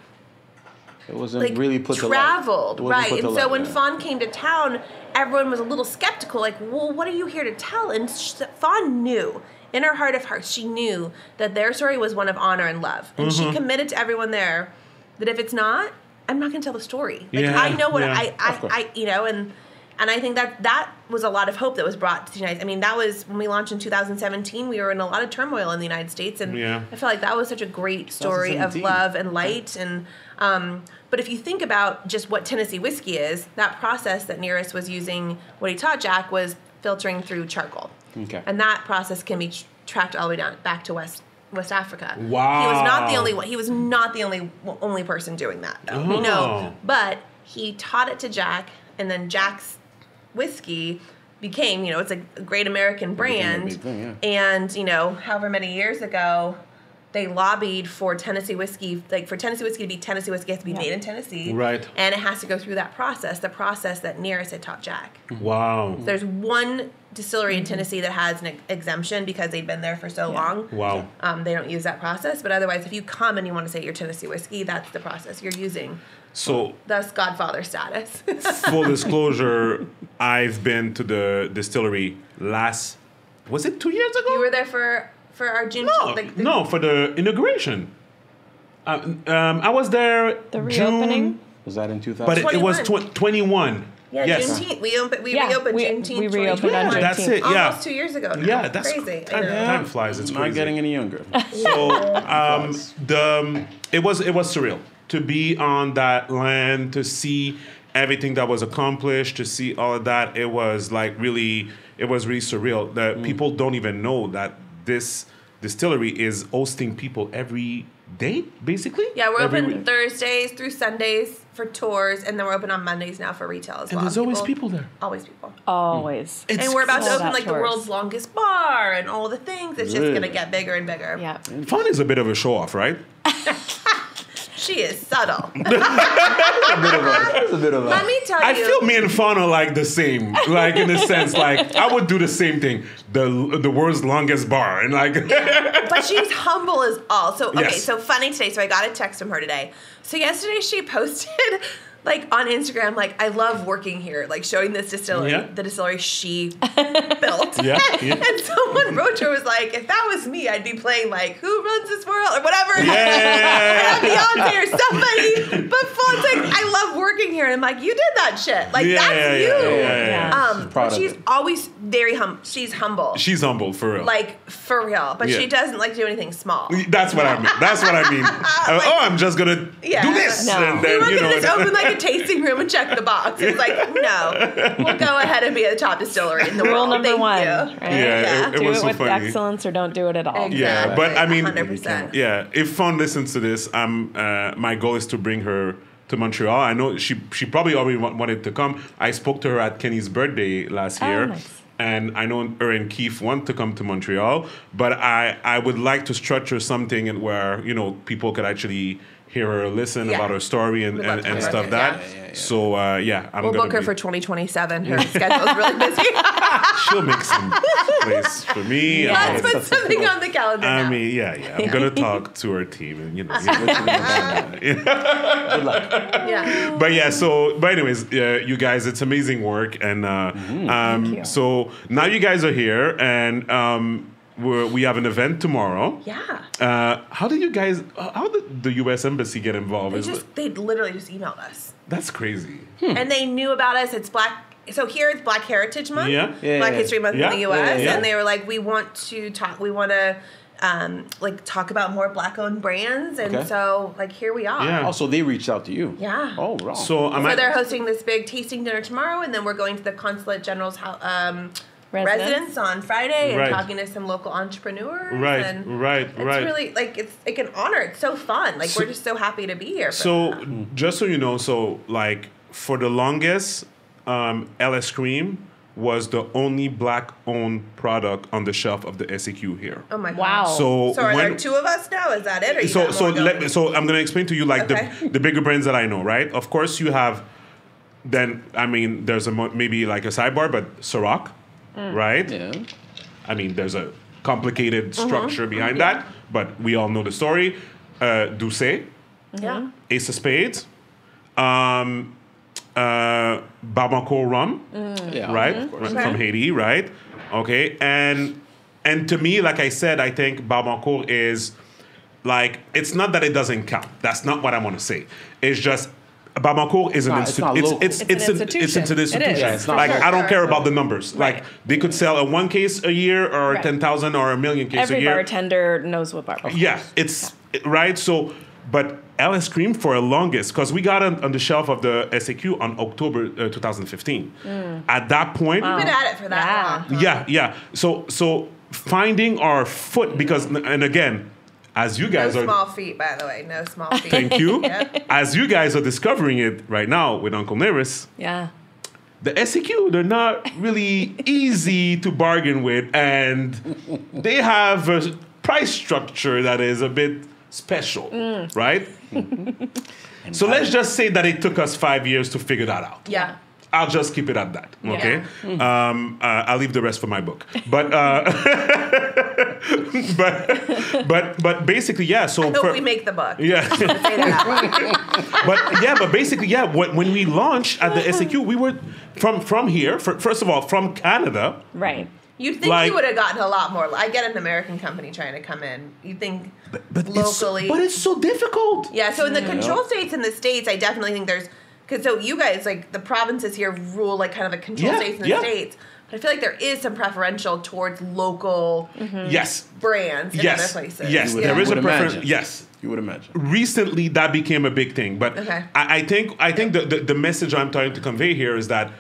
It wasn't like really put to light. traveled, right? And so light, when yeah. Fawn came to town, everyone was a little skeptical, like, "Well, what are you here to tell?" And sh- Fawn knew, in her heart of hearts, she knew that their story was one of honor and love, and Mm-hmm. she committed to everyone there that if it's not, I'm not going to tell the story. Like Yeah, I know what yeah. I, I. I, you know, and and I think that that was a lot of hope that was brought to the United. I mean, that was when we launched in 2017. We were in a lot of turmoil in the United States, and Yeah. I feel like that was such a great story of love and light and um, but if you think about just what Tennessee whiskey is, that process that Nearest was using, what he taught Jack was filtering through charcoal. Okay. And that process can be tr- tracked all the way down back to West West Africa. Wow. He was not the only one. He was not the only only person doing that. Though. You Oh. know, but he taught it to Jack, and then Jack's whiskey became, you know, it's a great American brand. big thing, yeah. And you know, however many years ago, they lobbied for Tennessee whiskey, like for Tennessee whiskey to be Tennessee whiskey, it has to be Yeah. made in Tennessee, Right. And it has to go through that process, the process that Nearest had taught Jack. wow. There's one distillery in Tennessee that has an exemption because they've been there for so long. Wow. Um, they don't use that process, but otherwise, if you come and you want to say you're Tennessee whiskey, that's the process you're using. So Thus, Godfather status. full disclosure, I've been to the distillery last. Was it two years ago? you were there for for our June. No, like, the- no, for the inauguration. Uh, um, I was there. The June, reopening? Was that in 2000? but it, it was 21. tw- 21. Yeah, yes. Juneteenth. We opened. We Yeah, reopened we- Juneteenth. we reopened on 2021. That's it. Juneteenth. Yeah. Almost two years ago. Now. Yeah, that's crazy. I Time, time flies. It's Not getting any younger. So um, the um, it was it was surreal to be on that land to see everything that was accomplished to see all of that. It was like really it was really surreal. that Mm. people don't even know that this distillery is hosting people every day, basically. Yeah, we're Every open week. Thursdays through Sundays for tours, and then we're open on Mondays now for retail as and well. there's always people there. Always people. Always. Mm. It's and we're about to open out like the world's longest bar and all the things. It's just Really? gonna get bigger and bigger. Yeah. Fawn is a bit of a show off, right? She is subtle. A bit of a. A bit of a. Let me tell I you. I feel me and Fawn are like the same, like in a sense, like I would do the same thing. The the world's longest bar, and like but she's humble as all. So okay, Yes. so funny today. So I got a text from her today. So yesterday she posted like on Instagram, like I love working here, like showing this distillery, Yeah. the distillery she built. Yeah, yeah. and someone wrote to her was like, if that was me, I'd be playing like Who Runs This World or whatever. Yeah. Beyonce or somebody. But Fawn's like, I love working here. And I'm like, you did that shit. Like Yeah, that's yeah, you. yeah, yeah, yeah. Um, proud but of she's always very hum. She's humble, she's humble for real. like for real. But Yeah. she doesn't like to do anything small. That's what I mean. That's what I mean. Uh, oh, I'm just gonna Yeah. do this, No. and We then weren't you know. gonna just open like a tasting room and check the box. It's like, no, we'll go ahead and be at the top distillery in the Rule world. number Thank one. you. Right? Yeah, it- do was it so with funny. excellence or don't do it at all. Exactly. yeah, but I mean, 100%. yeah. If Fawn listens to this, I'm. Uh, my goal is to bring her to Montreal. I know she she probably already wa- wanted to come. I spoke to her at Kenny's birthday last Oh, year. nice. And I know her and Keith want to come to Montreal, but I, I would like to structure something and where you know people could actually hear her listen Yeah. about her story and, and, and stuff that. yeah. So uh, yeah, I'm We'll book her be- for 2027. Her schedule's really busy. She'll make some place for me. Let's put something on the calendar. I now. mean, yeah, yeah. I'm gonna talk to her team, and you know. Good luck. yeah. but yeah, so but anyways, uh, you guys, it's amazing work, and uh, um, you. so now you guys are here, and um, we're, we have an event tomorrow. Yeah. Uh, how did you guys? uh, How did the U.S. Embassy get involved? They Is just it- they literally just emailed us. that's crazy. And they knew about us. It's black so here it's Black Heritage Month. Yeah. Yeah, Black yeah. History Month Yeah. in the US. Yeah, yeah. And they were like, we want to talk we wanna um, like talk about more black owned brands and Okay. so like here we are. Yeah. Also, they reached out to you. Yeah. Oh, wrong. So I'm So at- they're hosting this big tasting dinner tomorrow, and then we're going to the Consulate General's house, um, Residence. residence on Friday and Right. talking to some local entrepreneurs. Right, and right, it's right. really like it's like an honor. It's so fun. Like So- we're just so happy to be here. So that. just so you know, so like for the longest, um, LS Cream was the only black-owned product on the shelf of the SAQ here. oh my Wow. god. So, So are when, there two of us now? Is that it? Or so got so let me, so I'm gonna explain to you like Okay. the the bigger brands that I know, right? Of course, you have. Then I mean, there's a mo- maybe like a sidebar, but Ciroc, Mm. right? yeah. I mean, there's a complicated Mm-hmm. structure behind that, but we all know the story. Uh, D'Ussé, yeah. Ace of Spades, um, uh, Barbancourt rum, Yeah. right, Of course. from Haiti, right? Okay, and and to me, like I said, I think Barbancourt is like it's not that it doesn't count. That's not what I want to say. It's just. Barbancourt is an not- it's institution. It's It's it's an an- it's institution. into the It is. institution. Yeah, it's not like local. I don't care about the numbers. Like they could sell a one case a year or Right. ten thousand or a million case a year. Every bartender knows what bar. Yeah, it's right. So, but LS Cream for the longest because we got it on the shelf of the SAQ on October uh, 2015. At that point, we've Been at it for that Yeah. long. yeah, yeah. So, so finding our foot because, and again, as you No guys are. small feet, by the way. No small feet. Thank you. Yeah. As you guys are discovering it right now with Uncle Nearest, Yeah. the SAQ, they're not really easy to bargain with, and they have a price structure that is a bit special, mm. right? so let's just say that it took us five years to figure that out. Yeah. I'll just keep it at that. Okay. Yeah. Um, uh, I'll leave the rest for my book. But uh, but but but basically, yeah. So Hope for, we make the book. yeah. But yeah, but basically, yeah. When, when we launched at the SAQ, we were from from here. fir- First of all, from Canada. Right. You'd think Like- you would have gotten a lot more. I get an American company trying to come in. You think But locally. it's, but it's so difficult. yeah, so in the control states in the states, I definitely think there's because so you guys like the provinces here rule like kind of a control Yeah, states in the yeah. states. But I feel like there is some preferential towards local mm-hmm. Yes. brands in Yes. other places. Yes. You would- There you a would preference. Yes. You would imagine. recently that became a big thing but Okay. I, I think i think the, the, the message i'm trying to convey here is that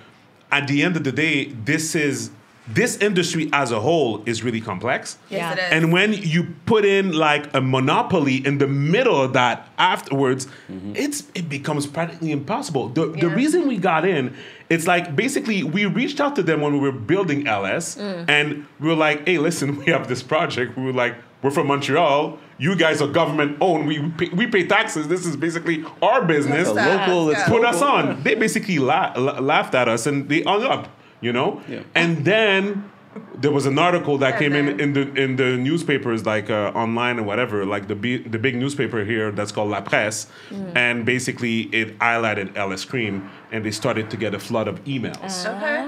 at the end of the day this is this industry as a whole is really complex Yes, Yeah. it is. and when you put in like a monopoly in the middle of that afterwards mm-hmm. it's it becomes practically impossible the, the reason we got in it's like basically we reached out to them when we were building ls mm. and we were like hey listen we have this project we were like we're from montreal you guys are government owned we pay, we pay taxes this is basically our business It's local. It's Yeah. put us on. They basically la- la- laughed at us and they hung up, you know. Yeah. And then there was an article that And came in then- in the in the newspapers, like uh, online or whatever, like the bi- the big newspaper here that's called La Presse, Mm. and basically it highlighted LS Cream, and they started to get a flood of emails. okay.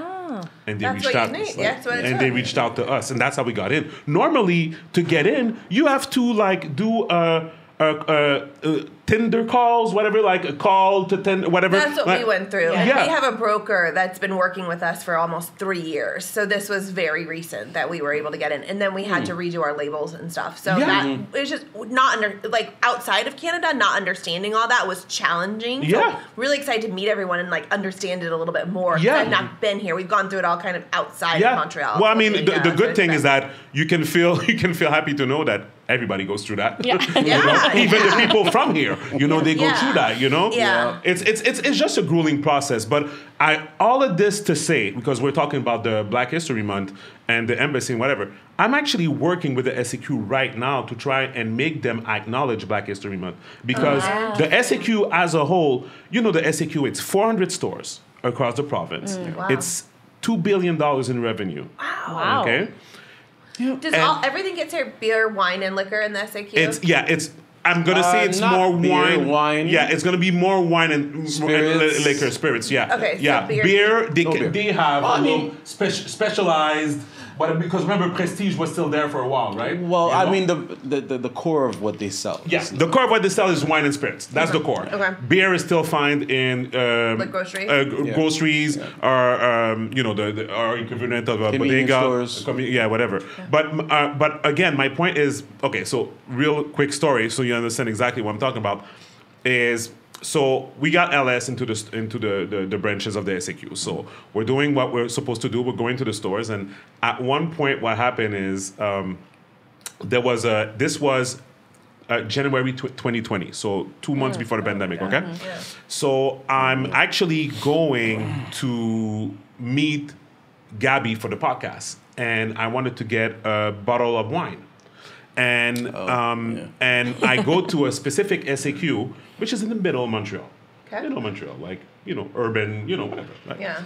And they That's reached out, you need. That's what and they reached out to us, and that's how we got in. Normally, to get in, you have to like do a, a, a, a tender calls, whatever, like a call to tender, whatever. That's what Like- we went through. And Yeah. we have a broker that's been working with us for almost three years. So this was very recent that we were able to get in. And then we had to redo our labels and stuff. So Hmm. Yeah. that it was just not under like outside of Canada, not understanding all that was challenging. So Yeah. really excited to meet everyone and like understand it a little bit more. Yeah. I've not been here. We've gone through it all kind of outside yeah. of Montreal. Well, I mean, the, the good thing is that you can feel you can feel happy to know that everybody goes through that. Yeah. Yeah. Even the people from here, you know, they go Yeah. through that. You know. Yeah. It's it's it's it's just a grueling process. But I all of this to say because we're talking about the Black History Month and the embassy and whatever. I'm actually working with the SAQ right now to try and make them acknowledge Black History Month because oh, the SAQ as a whole, you know, the SAQ it's 400 stores across the province. Mm, wow. It's two billion dollars in revenue. Wow. Okay. Does And- all everything gets here beer, wine, and liquor in the SAQ? It's yeah. It's I'm gonna Uh, say it's not more beer, wine. wine. Yeah, it's gonna be more wine and, and Spirits. li- liquor, spirits. Yeah. Okay, so Yeah. beer- beer. They No ca- beer. they have Well, I a little mean- spec- specialized, but because remember Prestige was still there for a while, right? Well, You I know? mean the, the the the core of what they sell. Yeah, the core of what they sell is wine and spirits. That's the core. Okay. Beer is still found in um, Like grocery? uh, Yeah. groceries or um, you know the, the or equivalent of a Convenience bodega, stores. commu- yeah, whatever. But uh, but again, my point is okay. So real quick story, so you understand exactly what I'm talking about. Is so we got LS into the into the, the the branches of the SAQ. So we're doing what we're supposed to do. We're going to the stores, and at one point, what happened is. Um, there was a this was uh, January tw- 2020, so two months before the pandemic. Okay, so I'm actually going to meet Gaby for the podcast, and I wanted to get a bottle of wine. And um, yeah. and I go to a specific SAQ, which is in the middle of Montreal. Okay. Middle of Montreal, like you know, urban, you know, whatever. Right? yeah.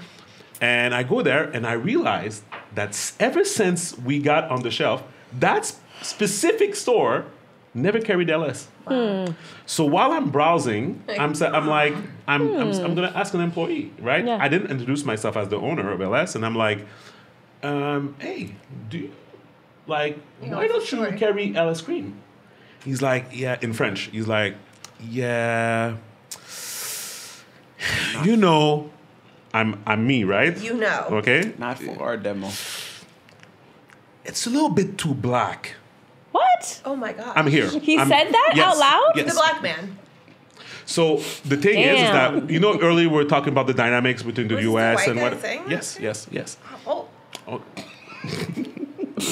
And I go there and I realize that ever since we got on the shelf, that specific store never carried LS. Wow. So while I'm browsing, I'm, I'm like, I'm, I'm, I'm going to ask an employee, right? Yeah. I didn't introduce myself as the owner of LS. And I'm like, um, hey, do you, like, You why don't you carry LS cream? He's like, yeah, in French. He's like, yeah, you know, I'm, I'm me, right? You know. Okay. Not for our demo. It's a little bit too black. What? Oh my god. I'm here. He I'm- said that yes, out loud? Yes. The black man. So the thing is, is that you know earlier we were talking about the dynamics between the Was this the U.S. white and guy what? saying that? Yes, yes, yes. Oh. oh.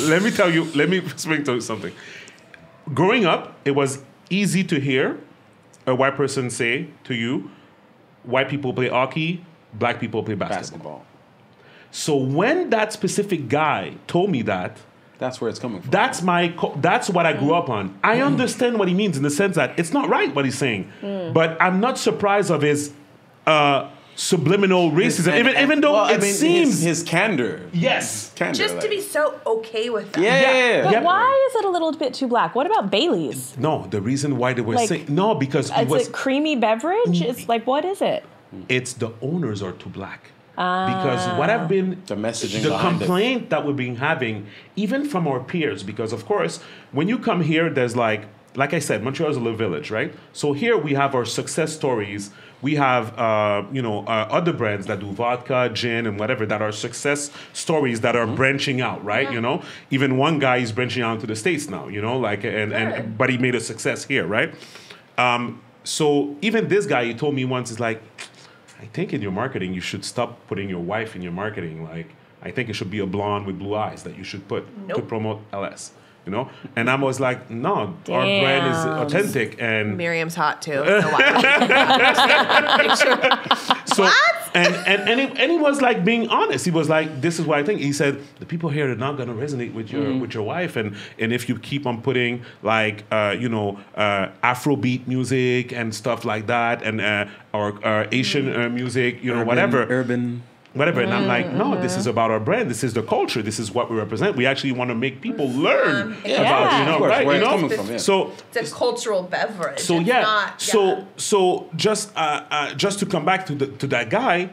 let me tell you. Let me explain to you something. Growing up, it was easy to hear a white person say to you, "White people play hockey, black people play basketball." Basketball. So when that specific guy told me that, That's where it's coming from. That's my. co- That's what I grew up on. I understand what he means in the sense that it's not right what he's saying, but I'm not surprised of his uh, subliminal racism. And- even and- even though well, I it mean, seems his, his candor. yes. Candor, Just to be so okay with that. Yeah, Yeah. yeah, yeah. But Yep. why is it a little bit too black? What about Bailey's? No, the reason why they were Like, saying no because it It's was a creamy beverage. It's like what is it? it's the owners are too black. Ah. because what I've been The messaging the behind it. complaint that we've been having, even from our peers, because of course, when you come here, there's like, like I said, Montreal is a little village, right? So here we have our success stories. We have, uh, you know, uh, other brands that do vodka, gin, and whatever that are success stories that are Mm-hmm. branching out, right? You know, even one guy is branching out to the states now, you know, like, and, and but he made a success here, right? Um, so even this guy, he told me once, is like, I think in your marketing you should stop putting your wife in your marketing. Like, I think it should be a blonde with blue eyes that you should put to promote LS. You know, and I was like, no, our brand is authentic, and Miriam's hot too. So so and and and, it, and he was like being honest. He was like, "This is what I think." He said, "The people here are not going to resonate with your with your wife, and and if you keep on putting like uh, you know uh, Afrobeat music and stuff like that, and uh, or uh, Asian uh, music, you know, Urban- whatever, Urban. Whatever." And I'm like, "No, this is about our brand. This is the culture. This is what we represent. We actually want to make people learn Yeah. about you know right where you it's know coming from, yeah. so." it's a cultural beverage. So yeah, not- so yeah. so just uh, uh, just to come back to the, to that guy,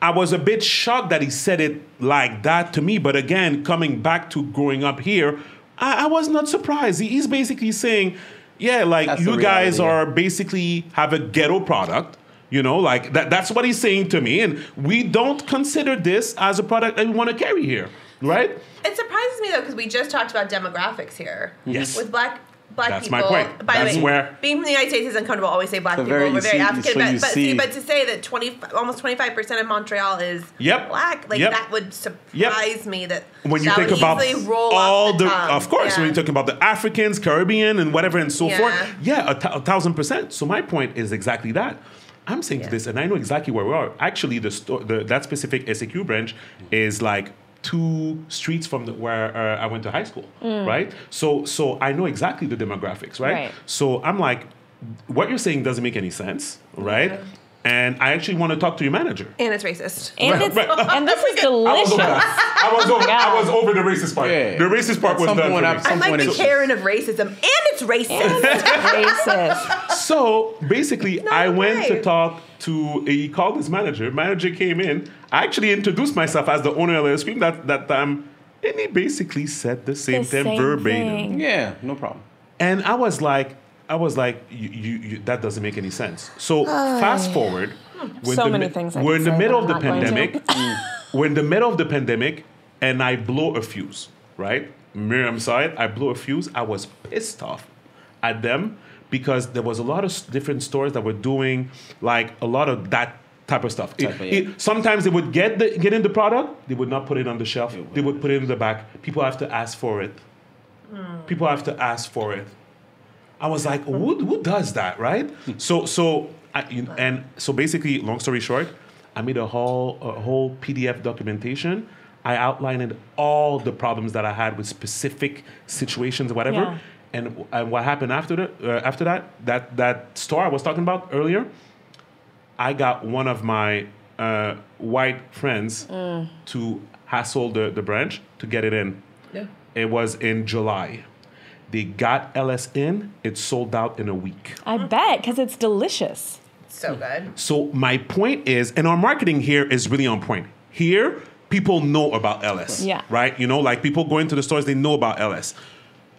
I was a bit shocked that he said it like that to me. But again, coming back to growing up here, I, I was not surprised. He- He's basically saying, yeah, like That's you the guys yeah. are basically have a ghetto product. You know, like that, that's what he's saying to me. And we don't consider this as a product that we want to carry here, right? It surprises me though because we just talked about demographics here. Yes. With black black That's people. my point. By That's the way, where- being from the United States is uncomfortable. Always say black So people. very- We're very see- African, so but, but see, see- but to say that twenty, almost twenty five percent of Montreal is Yep. black, like Yep. that would surprise me. That when you that think would about roll all the, the, of course, Yeah. when you're talking about the Africans, Caribbean, and whatever and so Yeah. forth, yeah, a, thou- a thousand percent. So my point is exactly that. I'm saying to Yeah. this, and I know exactly where we are. Actually, the, sto- the that specific SAQ branch is like two streets from the, where uh, I went to high school, right? So, so I know exactly the demographics, right? Right. So I'm like, what you're saying doesn't make any sense, right? Yeah. And I actually want to talk to your manager. and it's racist. And, Right, it's, right. and this is delicious. I was over, I was over the racist part. Yeah. The racist part At was done. point for I've- me. I'm like the Karen of racism, and it's racist. racist. So basically, Not I went to talk to. He called his manager. Manager came in. I actually introduced myself as the owner of the ice cream that that time, and he basically said the same The thing same verbatim. thing. Yeah, no problem. And I was like, I was like, you, you, you, that doesn't make any sense. So fast forward. Hmm. When So the many things I We're could in the middle of the I'm not going to. pandemic. Mm. we're in the middle of the pandemic, and I blow a fuse. Right, Miriam saw it. I blew a fuse. I was pissed off at them because there was a lot of different stores that were doing like a lot of that type of stuff. It- Type of- it- sometimes they would get the, get in the product, they would not put it on the shelf. They would put it in the back. People have to ask for it. Hmm. People have to ask for it. I was like, who, who does that, right? so so I, and so basically, long story short, I made a whole a whole PDF documentation. I outlined all the problems that I had with specific situations, whatever. Yeah. And, and what happened after that? Uh, after that, that that store I was talking about earlier, I got one of my uh, white friends to hassle the, the branch to get it in. Yeah. It was in July. They got LS in. It sold out in a week. I bet because it's delicious. So good. So my point is, and our marketing here is really on point. Here, people know about LS. Yeah. Right? You know, like people going to the stores, they know about LS.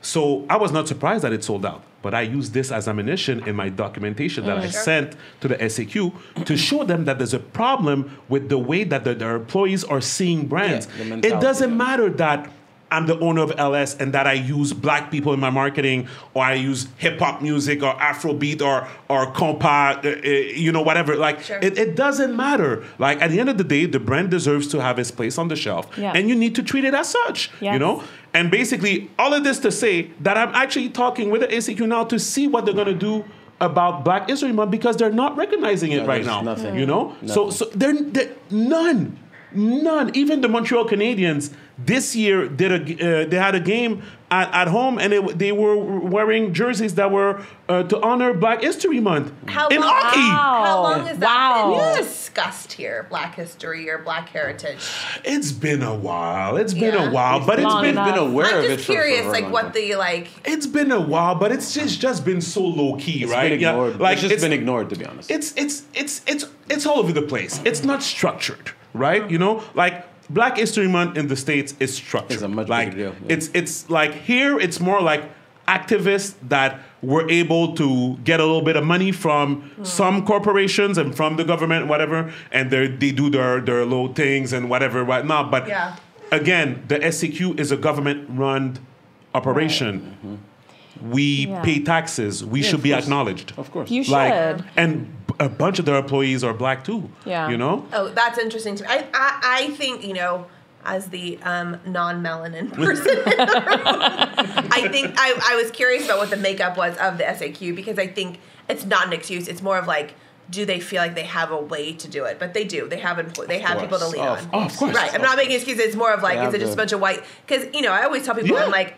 So I was not surprised that it sold out. But I used this as ammunition in my documentation that I mm. Sure. sent to the SAQ to show them that there's a problem with the way that the, their employees are seeing brands. the it doesn't matter that I'm the owner of LS and that I use black people in my marketing or I use hip hop music or Afrobeat or or compa, uh, uh, you know, whatever. Like Sure. it, it doesn't matter. Like at the end of the day, the brand deserves to have its place on the shelf, Yeah. and you need to treat it as such. You know. And basically, all of this to say that I'm actually talking with the SAQ now to see what they're going to do about Black History Month because they're not recognizing it No, right now. nothing. You know. So so they're, they're none. None. Even the Montreal Canadiens this year did a uh, they had a game at, at home and it, they were wearing jerseys that were uh, to honor Black History Month How in long- hockey. How Wow. long has that Wow. been discussed here? Black history or Black heritage? It's been a while. It's been a while, but it's been enough. Been aware I'm of it just for- for a curious, very like long what time. the like. it's been a while, but it's just just been so low key, It's right? been ignored. like it's just it's, been ignored, to be honest. it's it's it's it's it's all over the place. It's not structured, right? You know, like Black History Month in the states is structured. It's a much like bigger deal, yeah. it's it's like here it's more like activists that were able to get a little bit of money from hmm. some corporations and from the government, whatever, and they they do their their little things and whatever, whatnot. But Yeah. again, the SAQ is a government run operation. Mm-hmm. We Yeah. pay taxes. We Yeah, should be course. acknowledged. Of course. You should. Like, and b- a bunch of their employees are black too. Yeah. You know? Oh, that's interesting to me. I, I, I think, you know, as the um, non melanin person, in the room, I think I, I was curious about what the makeup was of the SAQ because I think it's not an excuse. It's more of like, do they feel like they have a way to do it? But they do. They have empl- they have people to lean on. of Oh, of course. Right. I'm not making excuses. It's more of like, They is it have just a the- bunch of white? Because you know, I always tell people, Yeah. I'm like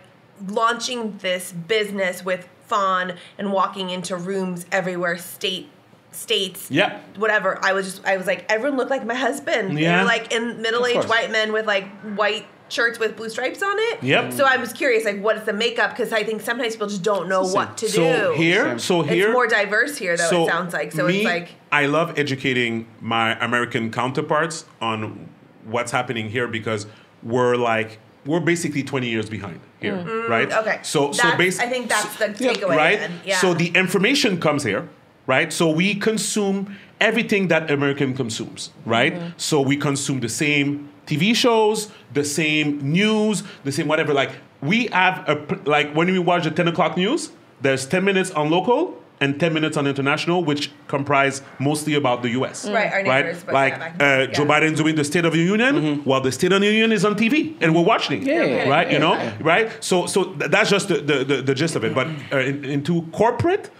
launching this business with Fawn and walking into rooms everywhere, state, states, Yeah. whatever. I was just, I was like, everyone looked like my husband. Yeah. They're like in middle-aged white men with like white shirts with blue stripes on it. Yep. So I was curious, like, what is the makeup? Because I think sometimes people just don't know what to So do. here, Same. so it's more diverse here, though. it sounds like so. me, it's like I love educating my American counterparts on what's happening here because we're like we're basically 20 years behind here, right? Mm. okay. So so basically, I think that's the takeaway. right? Then. Yeah. So the information comes here, right? So we consume everything that American consumes, right? Mm-hmm. So we consume the same TV shows, the same news, the same whatever. Like we have a like when we watch the 10 o'clock news, there's 10 minutes on local and 10 minutes on international, which comprise mostly about the U.S. Right, our Right, neighbors, but like uh, Joe yeah. Biden's doing the State of the Union, while the State of the Union is on TV, and we're watching it. Yeah, yeah, right. You know, right. So, so th- that's just the, the, the, the gist of it. But uh, in, into corporate,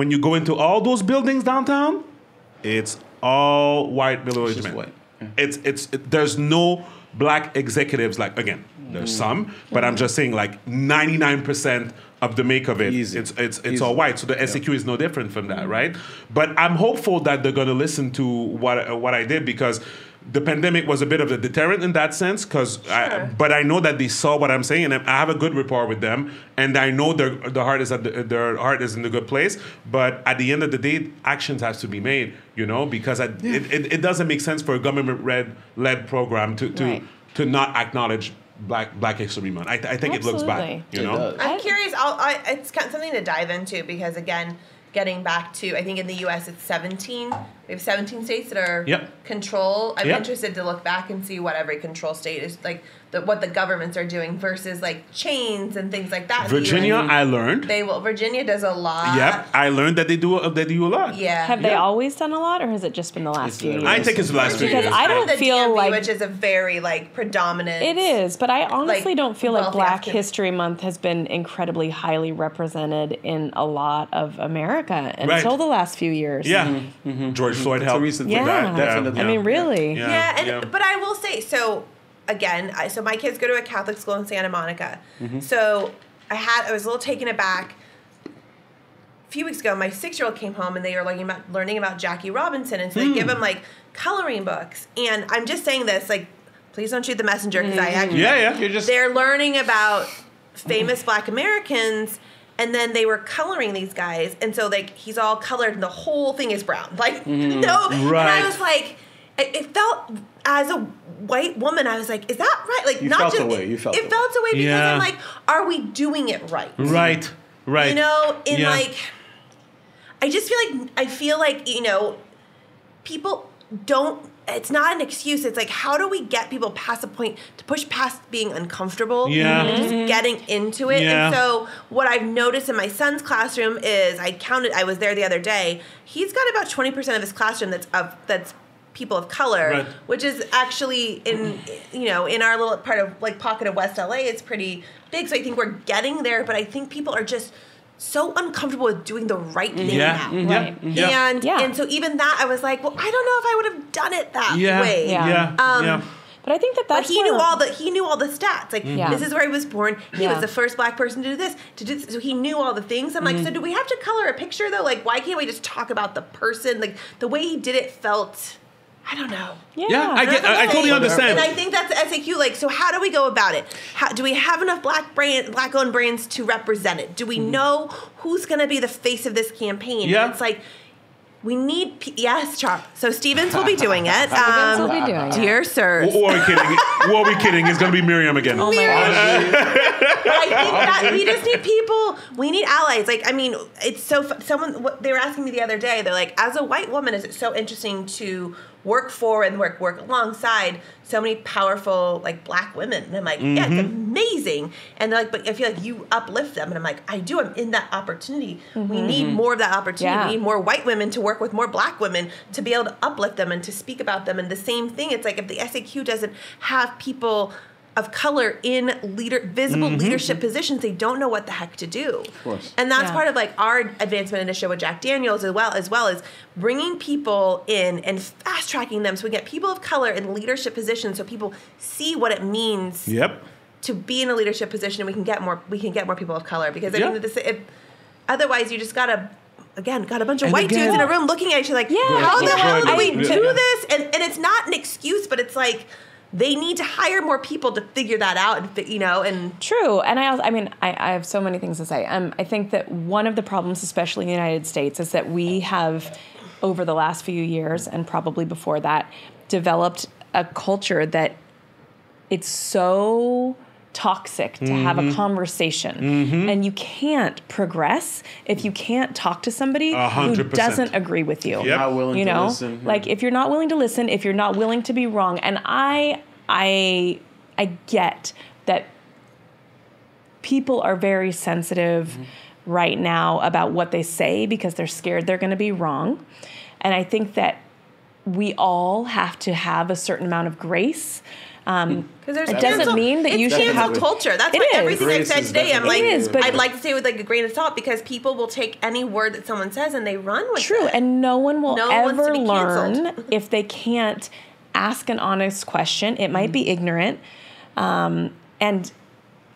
when you go into all those buildings downtown, it's all white middle-aged men. white. Yeah. It's it's it, there's no black executives. Like again, there's mm. some, but I'm just saying like 99 percent of the make of it, Easy. it's it's it's Easy. all white. So the SAQ is no different from that, mm. right? But I'm hopeful that they're gonna listen to what what I did because. The pandemic was a bit of a deterrent in that sense, because Sure. but I know that they saw what I'm saying, and I have a good rapport with them, and I know their the heart is at the, their heart is in the good place. But at the end of the day, actions has to be made, you know, because I, it, it, it doesn't make sense for a government led led program to to, Right. to not acknowledge Black Black History Month. I, I think it looks bad, Absolutely. you It know. does. I'm curious. I'll, I, it's kind of something to dive into because again, getting back to I think in the U.S. it's 17. We have 17 states that are Yep. control. I'm Yep. interested to look back and see what every control state is like, the, what the governments are doing versus like chains and things like that. Virginia, US. I learned. they will. Virginia does a lot. Yep, I learned that they do a, they do a lot. Yeah. Have they always done a lot, or has it just been the last It's few years? I think it's the last few Because years. I don't the feel DMV, like- which is a very like predominant. It is, but I honestly like, don't feel like Black African- History Month has been incredibly highly represented in a lot of America until Right. the last few years. Yeah, mm-hmm. Mm-hmm. George Floyd It's a helped. recent. Yeah. that. Definitely. I mean, really. Yeah. Yeah, and yeah. but I will say so. Again, I, so my kids go to a Catholic school in Santa Monica. Mm-hmm. So I had I was a little taken aback. A few weeks ago, my six year old came home and they were learning about learning about Jackie Robinson, and so they give Hmm. him like coloring books. And I'm just saying this, like, please don't shoot the messenger because I actually. Yeah, yeah. You're just they're learning about famous black Americans and then they were coloring these guys and so like he's all colored and the whole thing is brown like no and Mm-hmm. Right. I was like it, it felt as a white woman I was like is that right like You not felt just the way, you felt it the way. felt away because Yeah. I'm like are we doing it right Right, right. you know in Yeah. like i just feel like i feel like you know people don't it's not an excuse it's like how do we get people past the point to push past being uncomfortable Yeah. and just mm-hmm. getting into it Yeah. and so what i've noticed in my son's classroom is i counted i was there the other day he's got about 20% of his classroom that's of that's people of color Right. which is actually in you know in our little part of like pocket of west la it's pretty big so i think we're getting there but i think people are just so uncomfortable with doing the right mm-hmm. thing yeah, now mm-hmm. yeah, Right. Mm-hmm. yeah, and Yeah. and so even that I was like, well, I don't know if I would have done it that yeah, way. yeah, Yeah. Um, yeah. But I think that that's. But he knew all the he knew all the stats. Like Yeah. this is where he was born. He Yeah. was the first black person to do this. To do so he knew all the things. I'm like, so do we have to color a picture though? Like why can't we just talk about the person? Like the way he did it felt. I don't know. Yeah, Yeah, I get- I- I totally understand. And. I think that's the SAQ. Like, so how do we go about it? How, do we have enough black brand, black owned brands to represent it? Do we know who's going to be the face of this campaign? And it's like we need. P- yes, Charles. So Stevens will be doing it. Stevens Um, will be doing it. Dear sir, Who are we kidding? Who are we kidding? It's gonna be Miriam again. Oh my gosh. But I think that we just need people. We need allies. Like, I mean, it's so. fu- Someone what, they were asking me the other day. They're like, as a white woman, is it so interesting to work for and work work alongside so many powerful like black women? And I'm like, yeah, it's mm-hmm. amazing. And they're like, but I feel like you uplift them. And I'm like, I do. I'm in that opportunity. We mm-hmm. need more of that opportunity. Yeah. We need more white women to work with more black women to be able to uplift them and to speak about them. And the same thing. It's like if the SAQ doesn't have people of color in leader visible mm-hmm. leadership positions, they don't know what the heck to do. Of course. And that's Yeah. part of like our advancement initiative with Jack Daniels as well as well as bringing people in and fast tracking them so we get people of color in leadership positions so people see what it means Yep. to be in a leadership position and we can get more we can get more people of color because I Yeah. think that this if, otherwise you just gotta again got a bunch of And white again- dudes in a room looking at each other like Yeah. how the hell do we Yeah. do this and and it's not an excuse but it's like they need to hire more people to figure that out and you know and True, and I also, I mean, I, I have so many things to say. Um, I think that one of the problems, especially in the United States, is that we have, over the last few years and probably before that, developed a culture that it's so toxic to have Mm-hmm. a conversation mm-hmm. and you can't progress if you can't talk to somebody who hundred percent. doesn't agree with you Yep. not willing you to know listen. Hmm. like if you're not willing to listen if you're not willing to be wrong and i i i get that people are very sensitive mm-hmm. right now about what they say because they're scared they're going to be wrong. And I think that we all have to have a certain amount of grace. Um, Because there's It doesn't cancel- mean that you it's should cancel have- culture. That's It why is. everything I've said today, I'm like, definitely- It is, but- I'd like to say it with like a grain of salt because people will take any word that someone says and they run with True, it. and no one will No one wants to ever be learn if they can't ask an honest question. It might be ignorant, um, and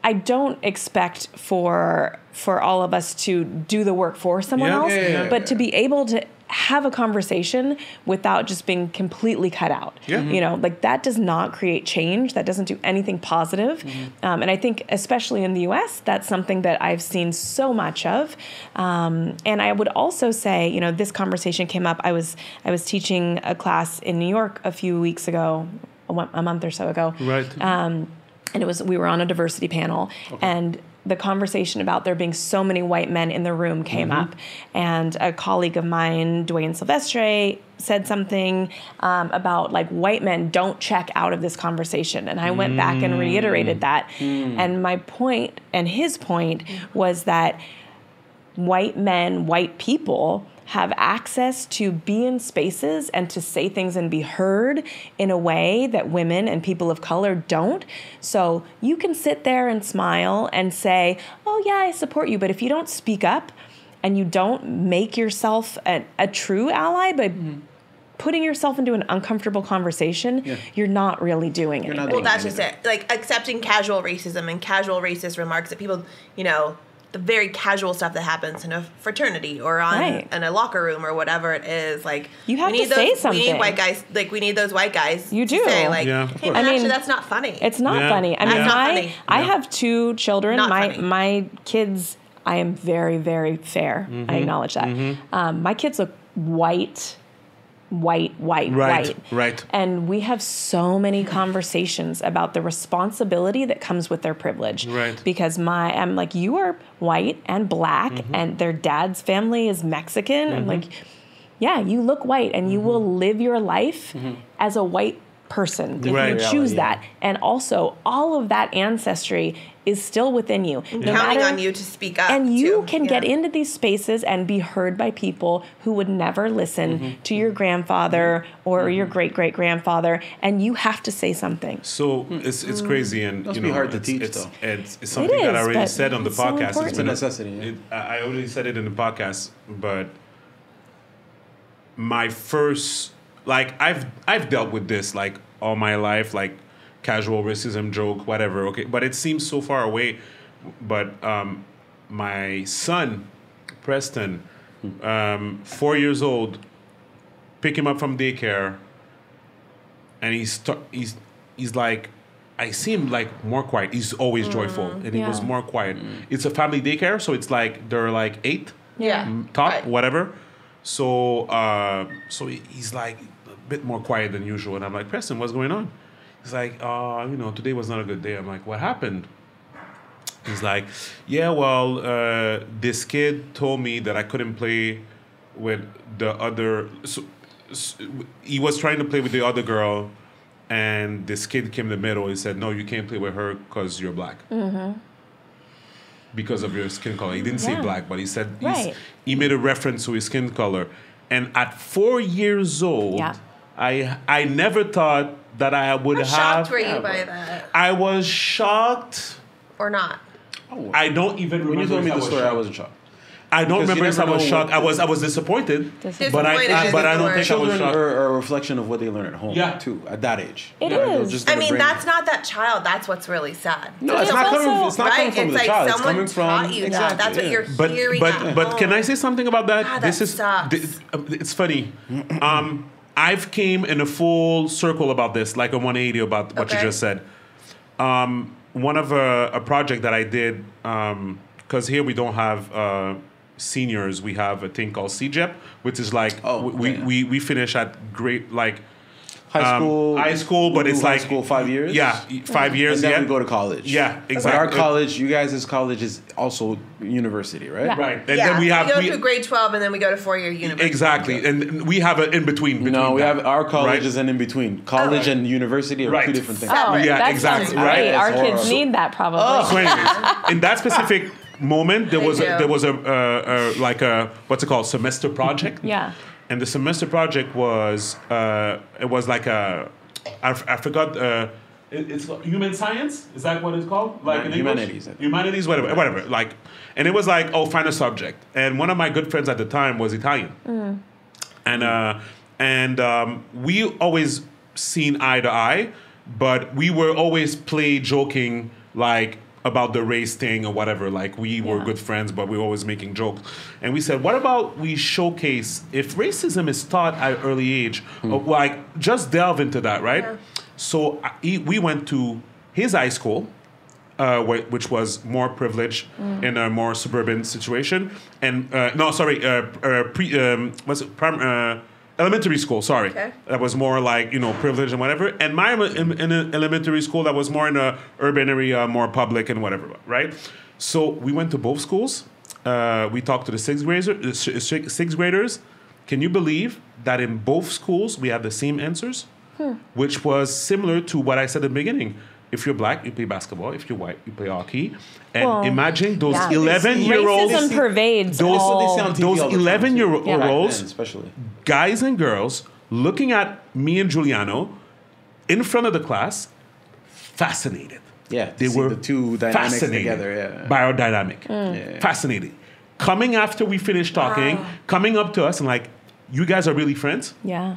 I don't expect for for all of us to do the work for someone Yeah. else, Yeah, yeah, yeah. but to be able to have a conversation without just being completely cut out. Yeah. You know, like that does not create change. That doesn't do anything positive. Um, and I think, especially in the US, that's something that I've seen so much of. Um, and I would also say, you know, this conversation came up. I was I was teaching a class in New York a few weeks ago, a, a month or so ago Right. Um, and it was we were on a diversity panel and the conversation about there being so many white men in the room came up. And a colleague of mine dwayne silvestre said something um, about like white men don't check out of this conversation. And i went back and reiterated that. And my point and his point was that white men, white people have access to be in spaces and to say things and be heard in a way that women and people of color don't. So you can sit there and smile and say, Oh, yeah, I support you. But if you don't speak up and you don't make yourself a, a true ally by putting yourself into an uncomfortable conversation, you're not really doing not anything. Well, that's just it. Like accepting casual racism and casual racist remarks that people, you know, the very casual stuff that happens in a fraternity or on Right. in a locker room or whatever it is. Like You have we to need say those, We need white guys. Like we need those white guys. You to do. say like, Yeah, hey. I mean, that's not funny. It's not Yeah. funny. I mean, That's not my funny. I have two children. Not my funny. my kids. I am very very fair. Mm-hmm. I acknowledge that. Um, my kids look white, white, white, Right, white. right. And we have so many conversations about the responsibility that comes with their privilege. Right. Because my I'm like you are white and black, Mm-hmm. and their dad's family is Mexican. I'm like, yeah, you look white, and you will Mm-hmm. live your life as a white person if Right. you Reality, choose yeah. that. And also, all of that ancestry is still within you. No counting matter- on you to speak up. and you too. can Yeah. get into these spaces and be heard by people who would never listen Mm-hmm. to your grandfather mm-hmm. or your mm-hmm. great great grandfather, and you have to say something. So mm. it's it's crazy and Must you be know hard to teach, it's, though. It's, it's something that I already said on the it's so podcast. important. It's a necessity, yeah. It, I I already said it in the podcast, but my first like I've I've dealt with this like all my life, like casual racism joke, whatever. Okay, but it seems so far away. But um, my son, Preston, um, four years old, pick him up from daycare, and he's st- he's he's like. I see him like more quiet. He's always joyful, and he was more quiet. It's a family daycare, so it's like they're like eight Yeah. top, Right. whatever. So uh, so he's like a bit more quiet than usual, and I'm like, Preston, what's going on? He's like, uh, you know, today was not a good day. I'm like, what happened? He's like, yeah, well, uh, this kid told me that I couldn't play with the other. So, s he was trying to play with the other girl, and this kid came in the middle. He said, no, you can't play with her because you're black because of your skin color. He didn't say black, but he said Right. he made a reference to his skin color. And at four years old, Yeah. I I never thought that I would How have. shocked were you by that I was shocked. or not? I don't even remember. When you told me I the was story, I shocked. wasn't shocked. I don't because remember if I was shocked. I was I was disappointed, Disappointed. but I, I but I don't think I was shocked. are, are a reflection of what they learn at home, Yeah. too, at that age. It Yeah, is. just I mean, bring- that's not that child. That's what's really sad. No, it's, It's not coming. It's not right? coming from it's the like child. It's someone coming from taught you exactly, that. That's what you're but hearing. but at but can I say something about that? God, this that is sucks. th- it's funny. Um, I've came in a full circle about this, like a 180 about what you just said. Um, one of a, a project that I did because here we don't have uh, seniors, we have a thing called CEGEP, which is like Oh, we, okay. we we finish at great like high um, school. high school, but it's do high like school five years. Yeah, five years. and then yeah, we go to college. Yeah, But exactly. our college, you guys' college is also university, right? Yeah. right, and yeah, then we have we go we- to grade twelve and then we go to four year university. exactly, and we have an in between. No, we have our college right? is an in between. College Oh. and university are Right. two different things. Oh, Oh, Yeah, that exactly, sounds right? Our That's kids horrible. need that probably. So anyways, in that specific moment. There was a, there was a, uh, uh, like a what's it called semester project. Yeah. And the semester project was uh, it was like a I, f- I forgot. Uh, it, it's human science. Is that what it's called? Like in Humanities, Humanities, whatever, whatever. Like, and it was like, oh, find a subject. And one of my good friends at the time was Italian, and uh, and um, we always seen eye to eye, but we were always play joking like about the race thing or whatever. Like we were good friends, but we were always making jokes. And we said, what about we showcase if racism is taught at an early age, uh, like just delve into that, right? Yeah. So I, he- we went to his high school, uh, wh- which was more privileged in a more suburban situation, and uh, no, sorry, uh, uh, pre, um, was it prim- uh, elementary school? Sorry, Okay. that was more like you know privilege and whatever. And my in, in an elementary school that was more in a urban area, more public and whatever, right? So we went to both schools. Uh, we talked to the sixth graders. si- si- Sixth graders. Can you believe that in both schools we had the same answers? which was similar to what I said at the beginning. If you're black, you play basketball. If you're white, you play hockey. And Well, imagine those yeah. 11 year olds, Racism pervades those- all. That's what they say on TV those all the time, 11 too. year Yeah. Back olds, especially. guys and girls, looking at me and Giuliano in front of the class, fascinated. Yeah, they were the two dynamics fascinated together, yeah. by our dynamic. Mm. Yeah. Fascinated. Coming after we finished talking, ah. coming up to us and like, you guys are really friends? Yeah.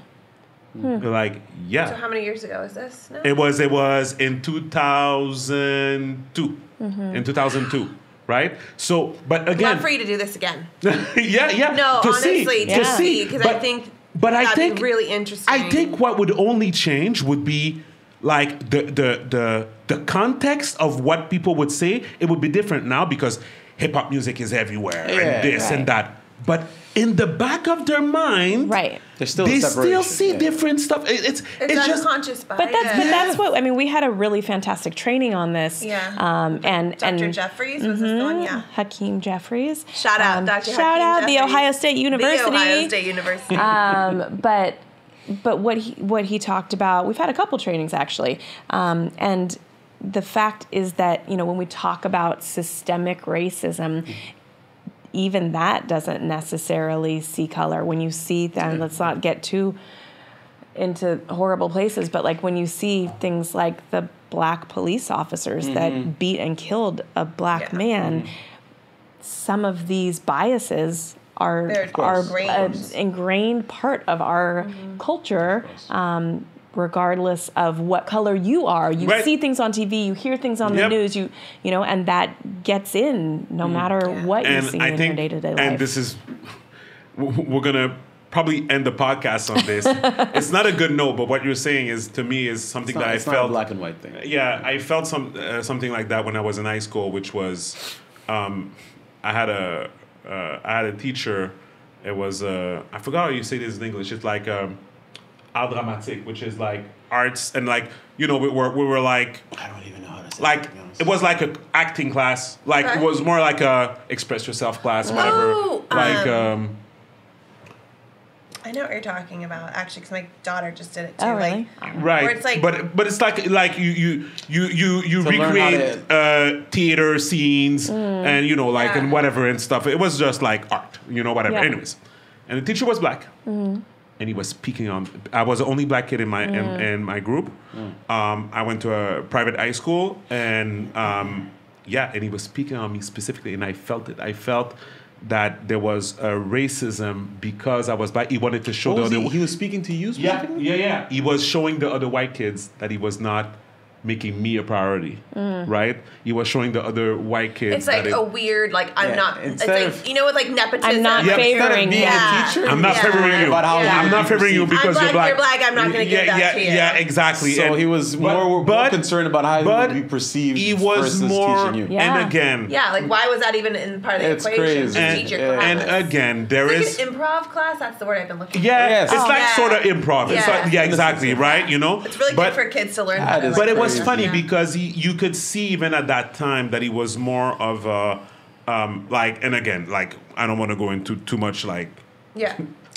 They're like, yeah. So how many years ago is this? now? It was it was in 2002. Mm-hmm. In 2002, right? So, but again, Love for you to do this again. yeah, yeah. No, to honestly, see, to to Yeah. see, because I think but I that'd think be really interesting. I think what would only change would be like the the the the context of what people would say. It would be different now because hip hop music is everywhere Yeah, and this right. and that. But in the back of their mind, Right. There's still a they still see yeah. different stuff. It- it's it's, it's just unconscious bias. But that's but that's what I mean. We had a really fantastic training on this. Yeah. Um, and Dr. and Jeffries was this one? Yeah. Hasan Jeffries. Shout out, Um, Dr. Shout Hakeem out the Ohio State University. The Ohio State University. um, but but what he what he talked about, we've had a couple trainings actually, um, and the fact is that you know when we talk about systemic racism. Even that doesn't necessarily see color. When you see that, let's not get too into horrible places, but like when you see things like the black police officers that beat and killed a black Yeah. man, some of these biases are They're ingrained. ingrained part of our Mm-hmm. culture. Um, regardless of what color you are, you Right. see things on TV, you hear things on Yep. the news, you you know, and that gets in no matter Yeah. what you and see I in think, your day to day life. and this is, we're gonna probably end the podcast on this. it's not a good note, but what you're saying is to me is something It's not, that it's I not a felt. black and white thing. Yeah, I felt some uh, something like that when I was in high school, which was, um, I had a uh, I had a teacher. It was uh, I forgot how you say this in English. It's like um, art dramatique, which is like arts and like you know we were we were like I don't even know how to say like it. to be honest. it was like a acting class like it was more like a express yourself class whatever Oh, like um, um I know what you're talking about actually, because my daughter just did it too. oh really? Like, right Or it's like- but but it's like like you you you you you To recreate uh theater scenes and you know like and whatever and stuff it was just like art you know whatever Yeah. anyways and the teacher was black and he was speaking on i was the only black kid in my in, in my group. Um, i went to a private high school and um, yeah and he was speaking on me specifically and i felt it. I felt that there was a racism because i was black. He wanted to show Oh, the was other he, he was speaking to you yeah, specifically? yeah, yeah. He was showing the other white kids that he was not making me a priority, right? He was showing the other white kids. it's like that it- a weird, like I'm Yeah, not. It's instead like of- you know, with like nepotism. I'm not Yeah, favoring being. Yeah. a teacher, I'm not Yeah. favoring you. About Yeah. I'm not favoring you because I'm you're black, black. you're black, I'm not gonna yeah, give that yeah, to you. Yeah, exactly. So And- he was but- more, more but- concerned about how he but would be perceived He was versus more, teaching you. Yeah. and again, Yeah, like why was that even in part of the It's equation? crazy. and, teach your Yeah. class? and again, there is It's is. like an improv class. That's the word I've been looking for. Yeah, Yes. it's like sort of improv. It's Yeah. like, yeah, exactly, right? You know, It's really good for kids to learn. That how to, is But it was crazy. funny Yeah. because he, you could see even at that time that he was more of a, um, like, and again, like, I don't want to go into too much like yeah,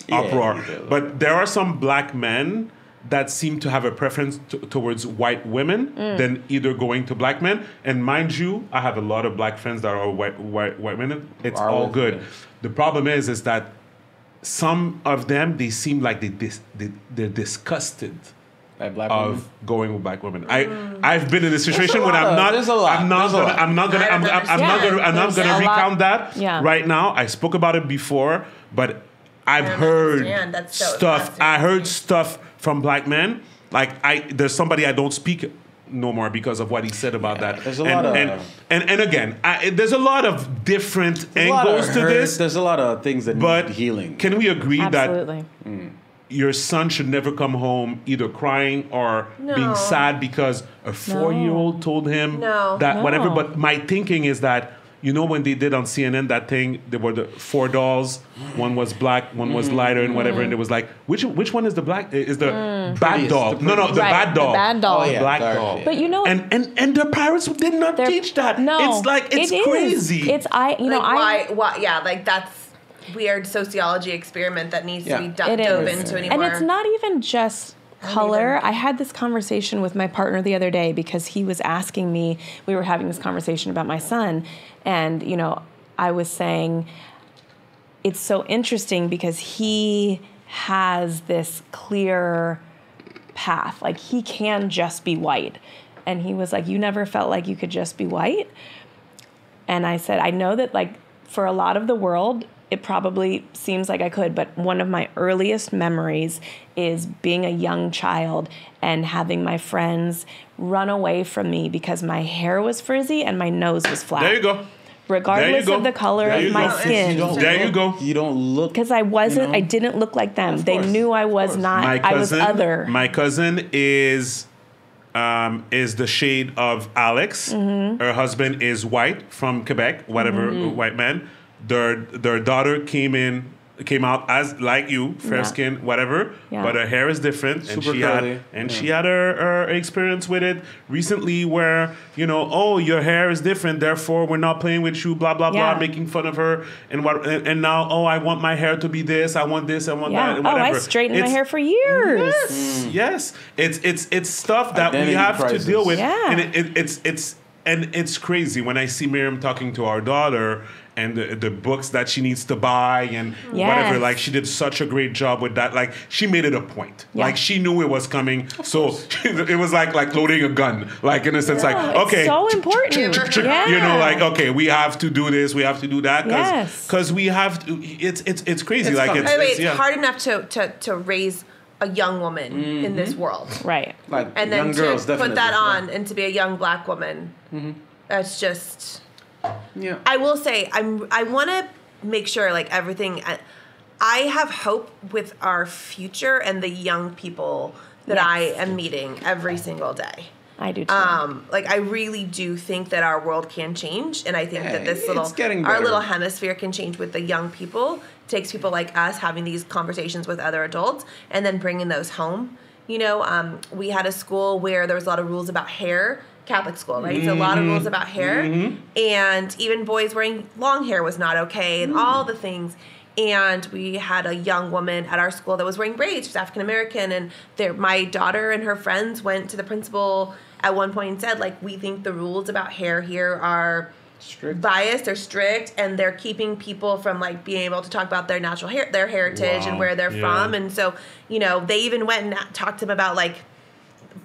Yeah, uproar, yeah. but there are some black men that seem to have a preference t- towards white women Mm. than either going to black men. And mind you, I have a lot of black friends that are white white, white women. It's Are all good. yeah. The problem is, is that some of them they seem like they dis- they, they're disgusted Like black of women. going with black women. I I've been in a situation a when I'm not there's a lot. I'm not gonna. I'm not gonna I'm, I'm, I'm not gonna I'm not gonna a lot. recount that Yeah. right now. I spoke about it before, but I've heard understand. That's so stuff. I fascinating. heard stuff from black men. Like I there's somebody I don't speak no more because of what he said about that. there's a and, lot of- and, and and again, I, there's a lot of different There's a lot of angles to hurt. this. There's a lot of things that But need healing. can we agree that Absolutely. Mm. Your son should never come home either crying or No. being sad because a four year old told him No. that whatever. But my thinking is that, you know, when they did on CNN that thing, there were the four dolls. One was black, one was mm-hmm. lighter, and whatever. And mm-hmm. it was like, which which one is the black? Is the mm. bad Prettiest, doll? the no, no, the Right, bad the bad doll. Oh, yeah, black dark, doll. yeah. But you know, And and and the parents did not teach that. No, it's like it's it is. crazy. It's I. You know, like I. why, why? Yeah, like that's weird sociology experiment that needs Yeah. to be do- It dove is. into And it's not even just color. even- I had this conversation with my partner the other day because he was asking me, we were having this conversation about my son, and, you know, I was saying, it's so interesting because he has this clear path. Like, he can just be white. And he was like, You never felt like you could just be white? And I said, I know that, like, for a lot of the world, it probably seems like I could, but one of my earliest memories is being a young child and having my friends run away from me because my hair was frizzy and my nose was flat. there you go. Regardless go. of the color There of my go. skin. You don't There you look- go. You don't look Because I wasn't, You know? I didn't look like them. They knew I was not, my I was other. My cousin is um, is the shade of Alex. Mm-hmm. Her husband is white from Quebec, whatever white man. Their their daughter came in came out as like you, fair Yeah. skin, whatever. Yeah. But her hair is different, and Super she curly. had and Yeah. she had her, her experience with it recently, where you know, oh, your hair is different, therefore we're not playing with you, blah blah Yeah. blah, making fun of her, and what, and, and now, oh, I want my hair to be this, I want this, I want that, yeah. and Oh. I straightened my hair for years. Yes, yes. It's it's it's stuff that we have crisis. to deal with, Yeah. and it, it, it's it's and it's crazy when I see Miriam talking to our daughter and the, the books that she needs to buy and whatever. Like she did such a great job with that. Like she made it a point. Yeah. Like she knew it was coming, so it was like like loading a gun. Like in a sense, like No, it's okay, so important. yeah. you know, like okay, we have to do this, we have to do that, Yes. because we have to. It's it's it's crazy. It's like coming. it's, By the way, it's, it's yeah. hard enough to, to, to raise a young woman in mm-hmm. this world. Right. like And then young to girls. put definitely. that yeah. on and to be a young black woman, mm-hmm. that's just. Yeah. I will say I'm I want to make sure like everything I- I have hope with our future and the young people that Yes. I am meeting every single day. I do too. Um like I really do think that our world can change and I think Yeah, that this it's little getting our little hemisphere can change with the young people. It takes people like us having these conversations with other adults and then bringing those home. You know, um, we had a school where there was a lot of rules about hair. Catholic school, right? So a lot of rules mm-hmm. about hair, mm-hmm. and even boys wearing long hair was not okay, and mm. all the things. And we had a young woman at our school that was wearing braids. She's African American, and their, my daughter and her friends went to the principal at one point and said, like, we think the rules about hair here are Strict. biased or strict and they're keeping people from like being able to talk about their natural hair their heritage Wow. and where they're Yeah. from and so you know they even went and talked to them about like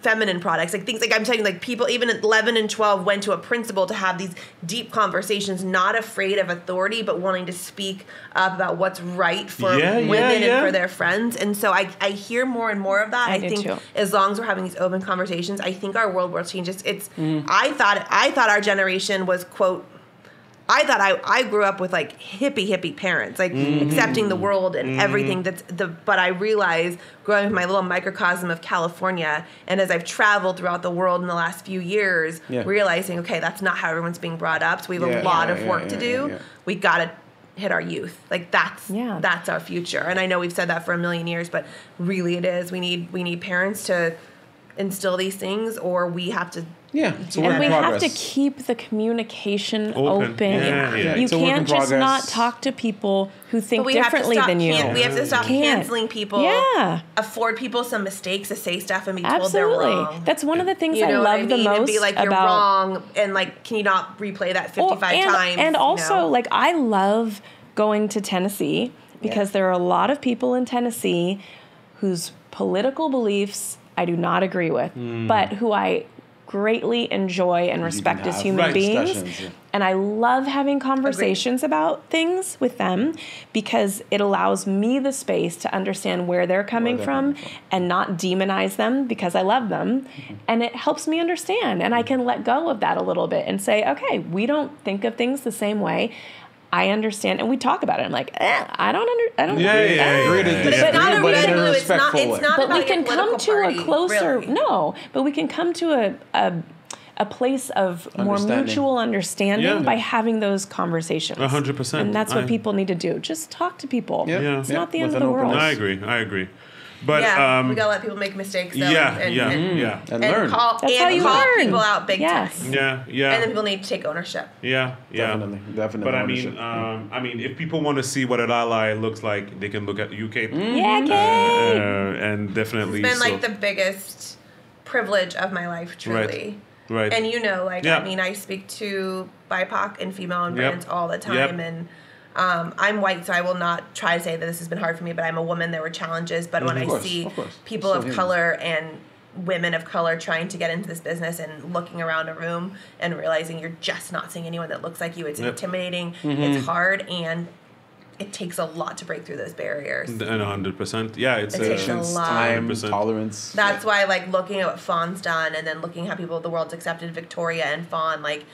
feminine products like things like i'm telling you like people even at 11 and 12 went to a principal to have these deep conversations not afraid of authority but wanting to speak up about what's right for Yeah, yeah, women yeah. and for their friends and so i, I hear more and more of that I i, think too. as long as we're having these open conversations i think our world will change it's, it's Mm. i thought i thought our generation was quote I thought I, I grew up with like hippie hippie parents, like Mm-hmm. accepting the world and everything that's the but I realized growing with my little microcosm of California and as I've traveled throughout the world in the last few years, Yeah. realizing okay, that's not how everyone's being brought up. So we have Yeah, a lot yeah, of yeah, work to do. yeah, yeah. We gotta hit our youth. Like that's Yeah. that's our future. And I know we've said that for a million years, but really it is. We need we need parents to instill these things, or we have to. Yeah, it's a work and we in have to keep the communication Open. open. Yeah, yeah. You It's a work in can't just not talk to people who think But we have to differently stop. than you. can- we have to stop Can't. canceling people. Yeah. Afford people some mistakes to say stuff and be told Absolutely. they're wrong. That's one of the things you I what love I the mean? most and be like you're about wrong, and like, can you not replay that Well, 55 and, times? And also, know? like, I love going to Tennessee because Yeah. there are a lot of people in Tennessee whose political beliefs I do not agree with, Hmm. but who I greatly enjoy and respect as human Right. beings. yeah. And I love having conversations about things with them because it allows me the space to understand where they're coming they're from coming from. and not demonize them because I love them. Mm-hmm. And it helps me understand. And I can let go of that a little bit and say, okay, we don't think of things the same way. I understand. And we talk about it. I'm like, eh, I don't under, I don't Yeah, agree. yeah, yeah, Agree yeah, But it's not a but in red a blue. It's not. respectful It's way. not But about we your can come to party, a closer, really. no, but we can come to a, a, a place of more mutual understanding Yeah. by having those conversations. Hundred percent. And that's what I- people need to do. Just talk to people. Yeah. Yeah. It's Yeah. not the With end of the world. openness. I agree. I agree. But yeah, um, we gotta let people make mistakes. Though, yeah, and, yeah, and, yeah, and, and learn. call That's and how you call learn. people out big Yes. time. yeah, yeah. And then people need to take ownership. Yeah, yeah, Definitely, definitely But I mean, um, I mean, if people want to see what an ally looks like, they can look at UK, Yeah, uh, Kate. and definitely. It's been so- like the biggest privilege of my life, truly. right. And you know, like Yeah. I mean, I speak to BIPOC and female and Yep. brands all the time, Yep. and um, I'm white, so I will not try to say that this has been hard for me. But I'm a woman. There were challenges, but when Mhm. I Of course, see of people Still of human. color and women of color trying to get into this business and looking around a room and realizing you're just not seeing anyone that looks like you, it's Yep. intimidating. Mm-hmm. It's hard, and it takes a lot to break through those barriers. and a hundred percent. Yeah, it's It uh, takes a lot. time, 100%. tolerance. That's why, like, looking at what Fawn's done, and then looking how people, of the world's accepted Victoria and Fawn, like,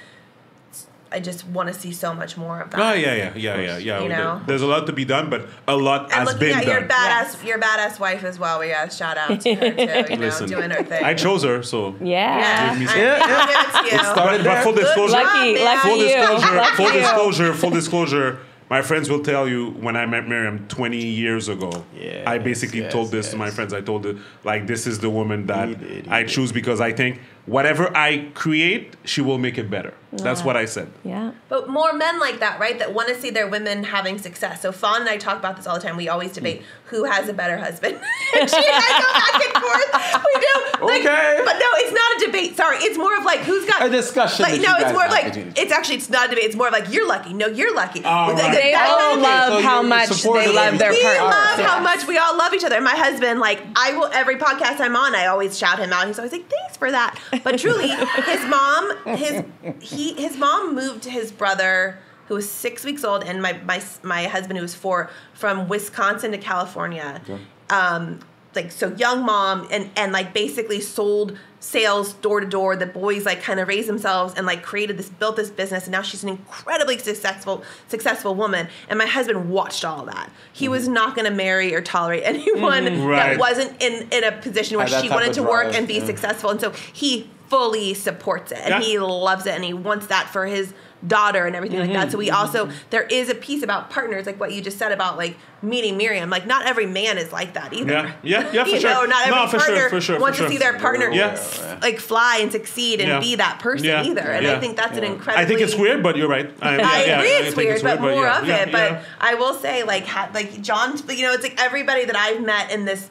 I just want to see so much more of that. Oh yeah, yeah, yeah, yeah, yeah. You know? There's a lot to be done, but a lot And has looking been at your done. badass, your badass wife as well. We got to shout out to her too. You know, Listen, doing her thing. I chose her, so. Yeah. yeah, Give me I, some- Yeah, yeah. I'll give it to you. started But there. full disclosure, Lucky, man. lucky full disclosure, Lucky full disclosure, full disclosure. My friends will tell you when I met Miriam 20 years ago. Yes, I basically yes, told this to my friends. I told her like this is the woman that He did, he I did. choose because I think whatever I create, she will make it better. That's what I said. Yeah. But more men like that, right? That want to see their women having success. So Fawn and I talk about this all the time. We always debate hmm. who has a better husband. and she and I go back and forth. We do. Like, Okay. But no, it's not a debate. Sorry, it's more of like who's got A discussion Like that no, you it's more of like it's actually it's not a debate. It's more of like you're lucky. No, you're lucky. All Like, right. They all kind of thing. love So how much they love of- their we partners. love how Yes. much we all love each other. And my husband, like, I will every podcast I'm on, I always shout him out. He's always like, "Thanks for that." But truly, his mom, his he, his mom moved his brother, who was six weeks old, and my my my husband, who was four, from Wisconsin to California. Um, like so, young mom, and and like basically sold sales door to door. The boys like kind of raised themselves and like created this, built this business, and now she's an incredibly successful successful woman. And my husband watched all that. He was not going to marry or tolerate anyone Mm-hmm. Right. that wasn't in in a position where she wanted to work and be yeah. successful. And so he fully supports it and Yeah. he loves it and he wants that for his daughter and everything like that. So we Mm-hmm. also there is a piece about partners, like what you just said about like meeting Miriam. Like not every man is like that either. Yeah, yeah, yeah, for you sure. know, not every No, for sure, partner for sure, for wants sure. to see their partner Yeah. s- like fly and succeed and Yeah. be that person Yeah. either. And Yeah. I think that's an incredible. I think it's weird, but you're right. I, yeah, I yeah, agree it's think weird, but more yeah, of yeah, it. But yeah. I will say, like, ha- like John, you know, it's like everybody that I've met in this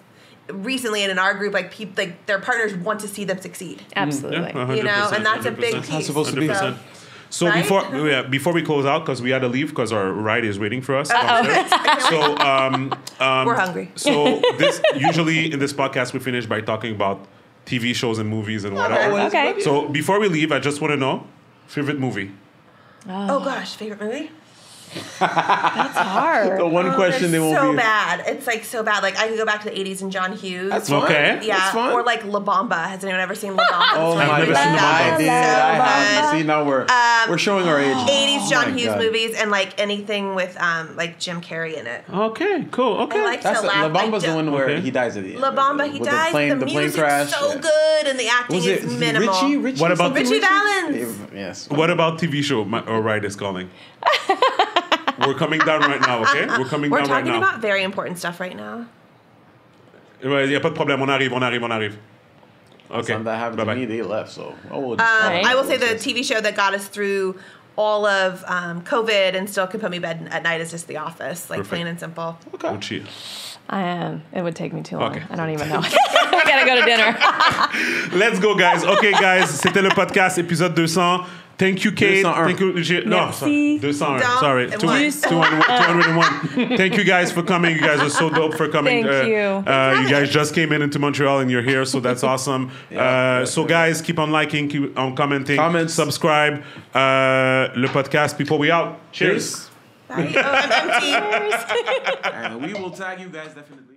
recently and in our group, like people, like their partners want to see them succeed. Absolutely. Yeah, You know, and that's a big piece. How supposed to be. 100%. So Right? before yeah, before we close out, because we had to leave because our ride is waiting for us. Uh-oh. So um, um, We're hungry. So this usually in this podcast we finish by talking about TV shows and movies and whatever. Always Okay. So before we leave, I just want to know favorite movie. Oh gosh, favorite movie? That's hard. The one Oh, question they're won't so be. bad. It's like so bad. Like I could go back to the '80s and John Hughes. That's fun. Okay. yeah, That's fun. or like La Bamba. Has anyone ever seen La Bamba? Oh It's my never god! seen The I did. So I have. good. See now we're Um, we're showing our age. 80s Oh John my Hughes God. movies and like anything with um like Jim Carrey in it. Okay, cool. Okay. I like That's to laugh. La Bamba's the one where Okay. he dies at the end. La Bamba, he With dies. The plane, the, the plane music's crash. so good, and the acting Was it is minimal. Ritchie? Ritchie? What about- Ritchie Valens. Yes. What about TV show? Or ride is calling. We're coming down right now, okay? We're coming We're down right talking about very important stuff right now. Il n'y a pas de problème, on arrive, on arrive, on arrive. Okay. Time that happened Bye-bye. to me, they left. So oh, we'll Um, I will say the TV show that got us through all of um, COVID and still can put me to bed at night is just The Office, like Perfect. plain and simple. Okay. Uchi. I am. It would take me too long. Okay. I don't even know. I gotta go to dinner. Let's go, guys. OK, guys, c'était le podcast épisode 200. Thank you, Kate. 201. Thank you, Uchi. No, Merci. sorry. Sorry. and Two- 201. Thank you guys for coming. You guys are so dope for coming. Thank Uh, you. Uh, you guys just came in into Montreal and you're here, so that's awesome. uh, so, guys, keep on liking, keep on commenting, Comments. subscribe. Uh, le podcast. People, we out. Cheers. Cheers. Bye. Oh, I'm empty. And we will tag you guys definitely.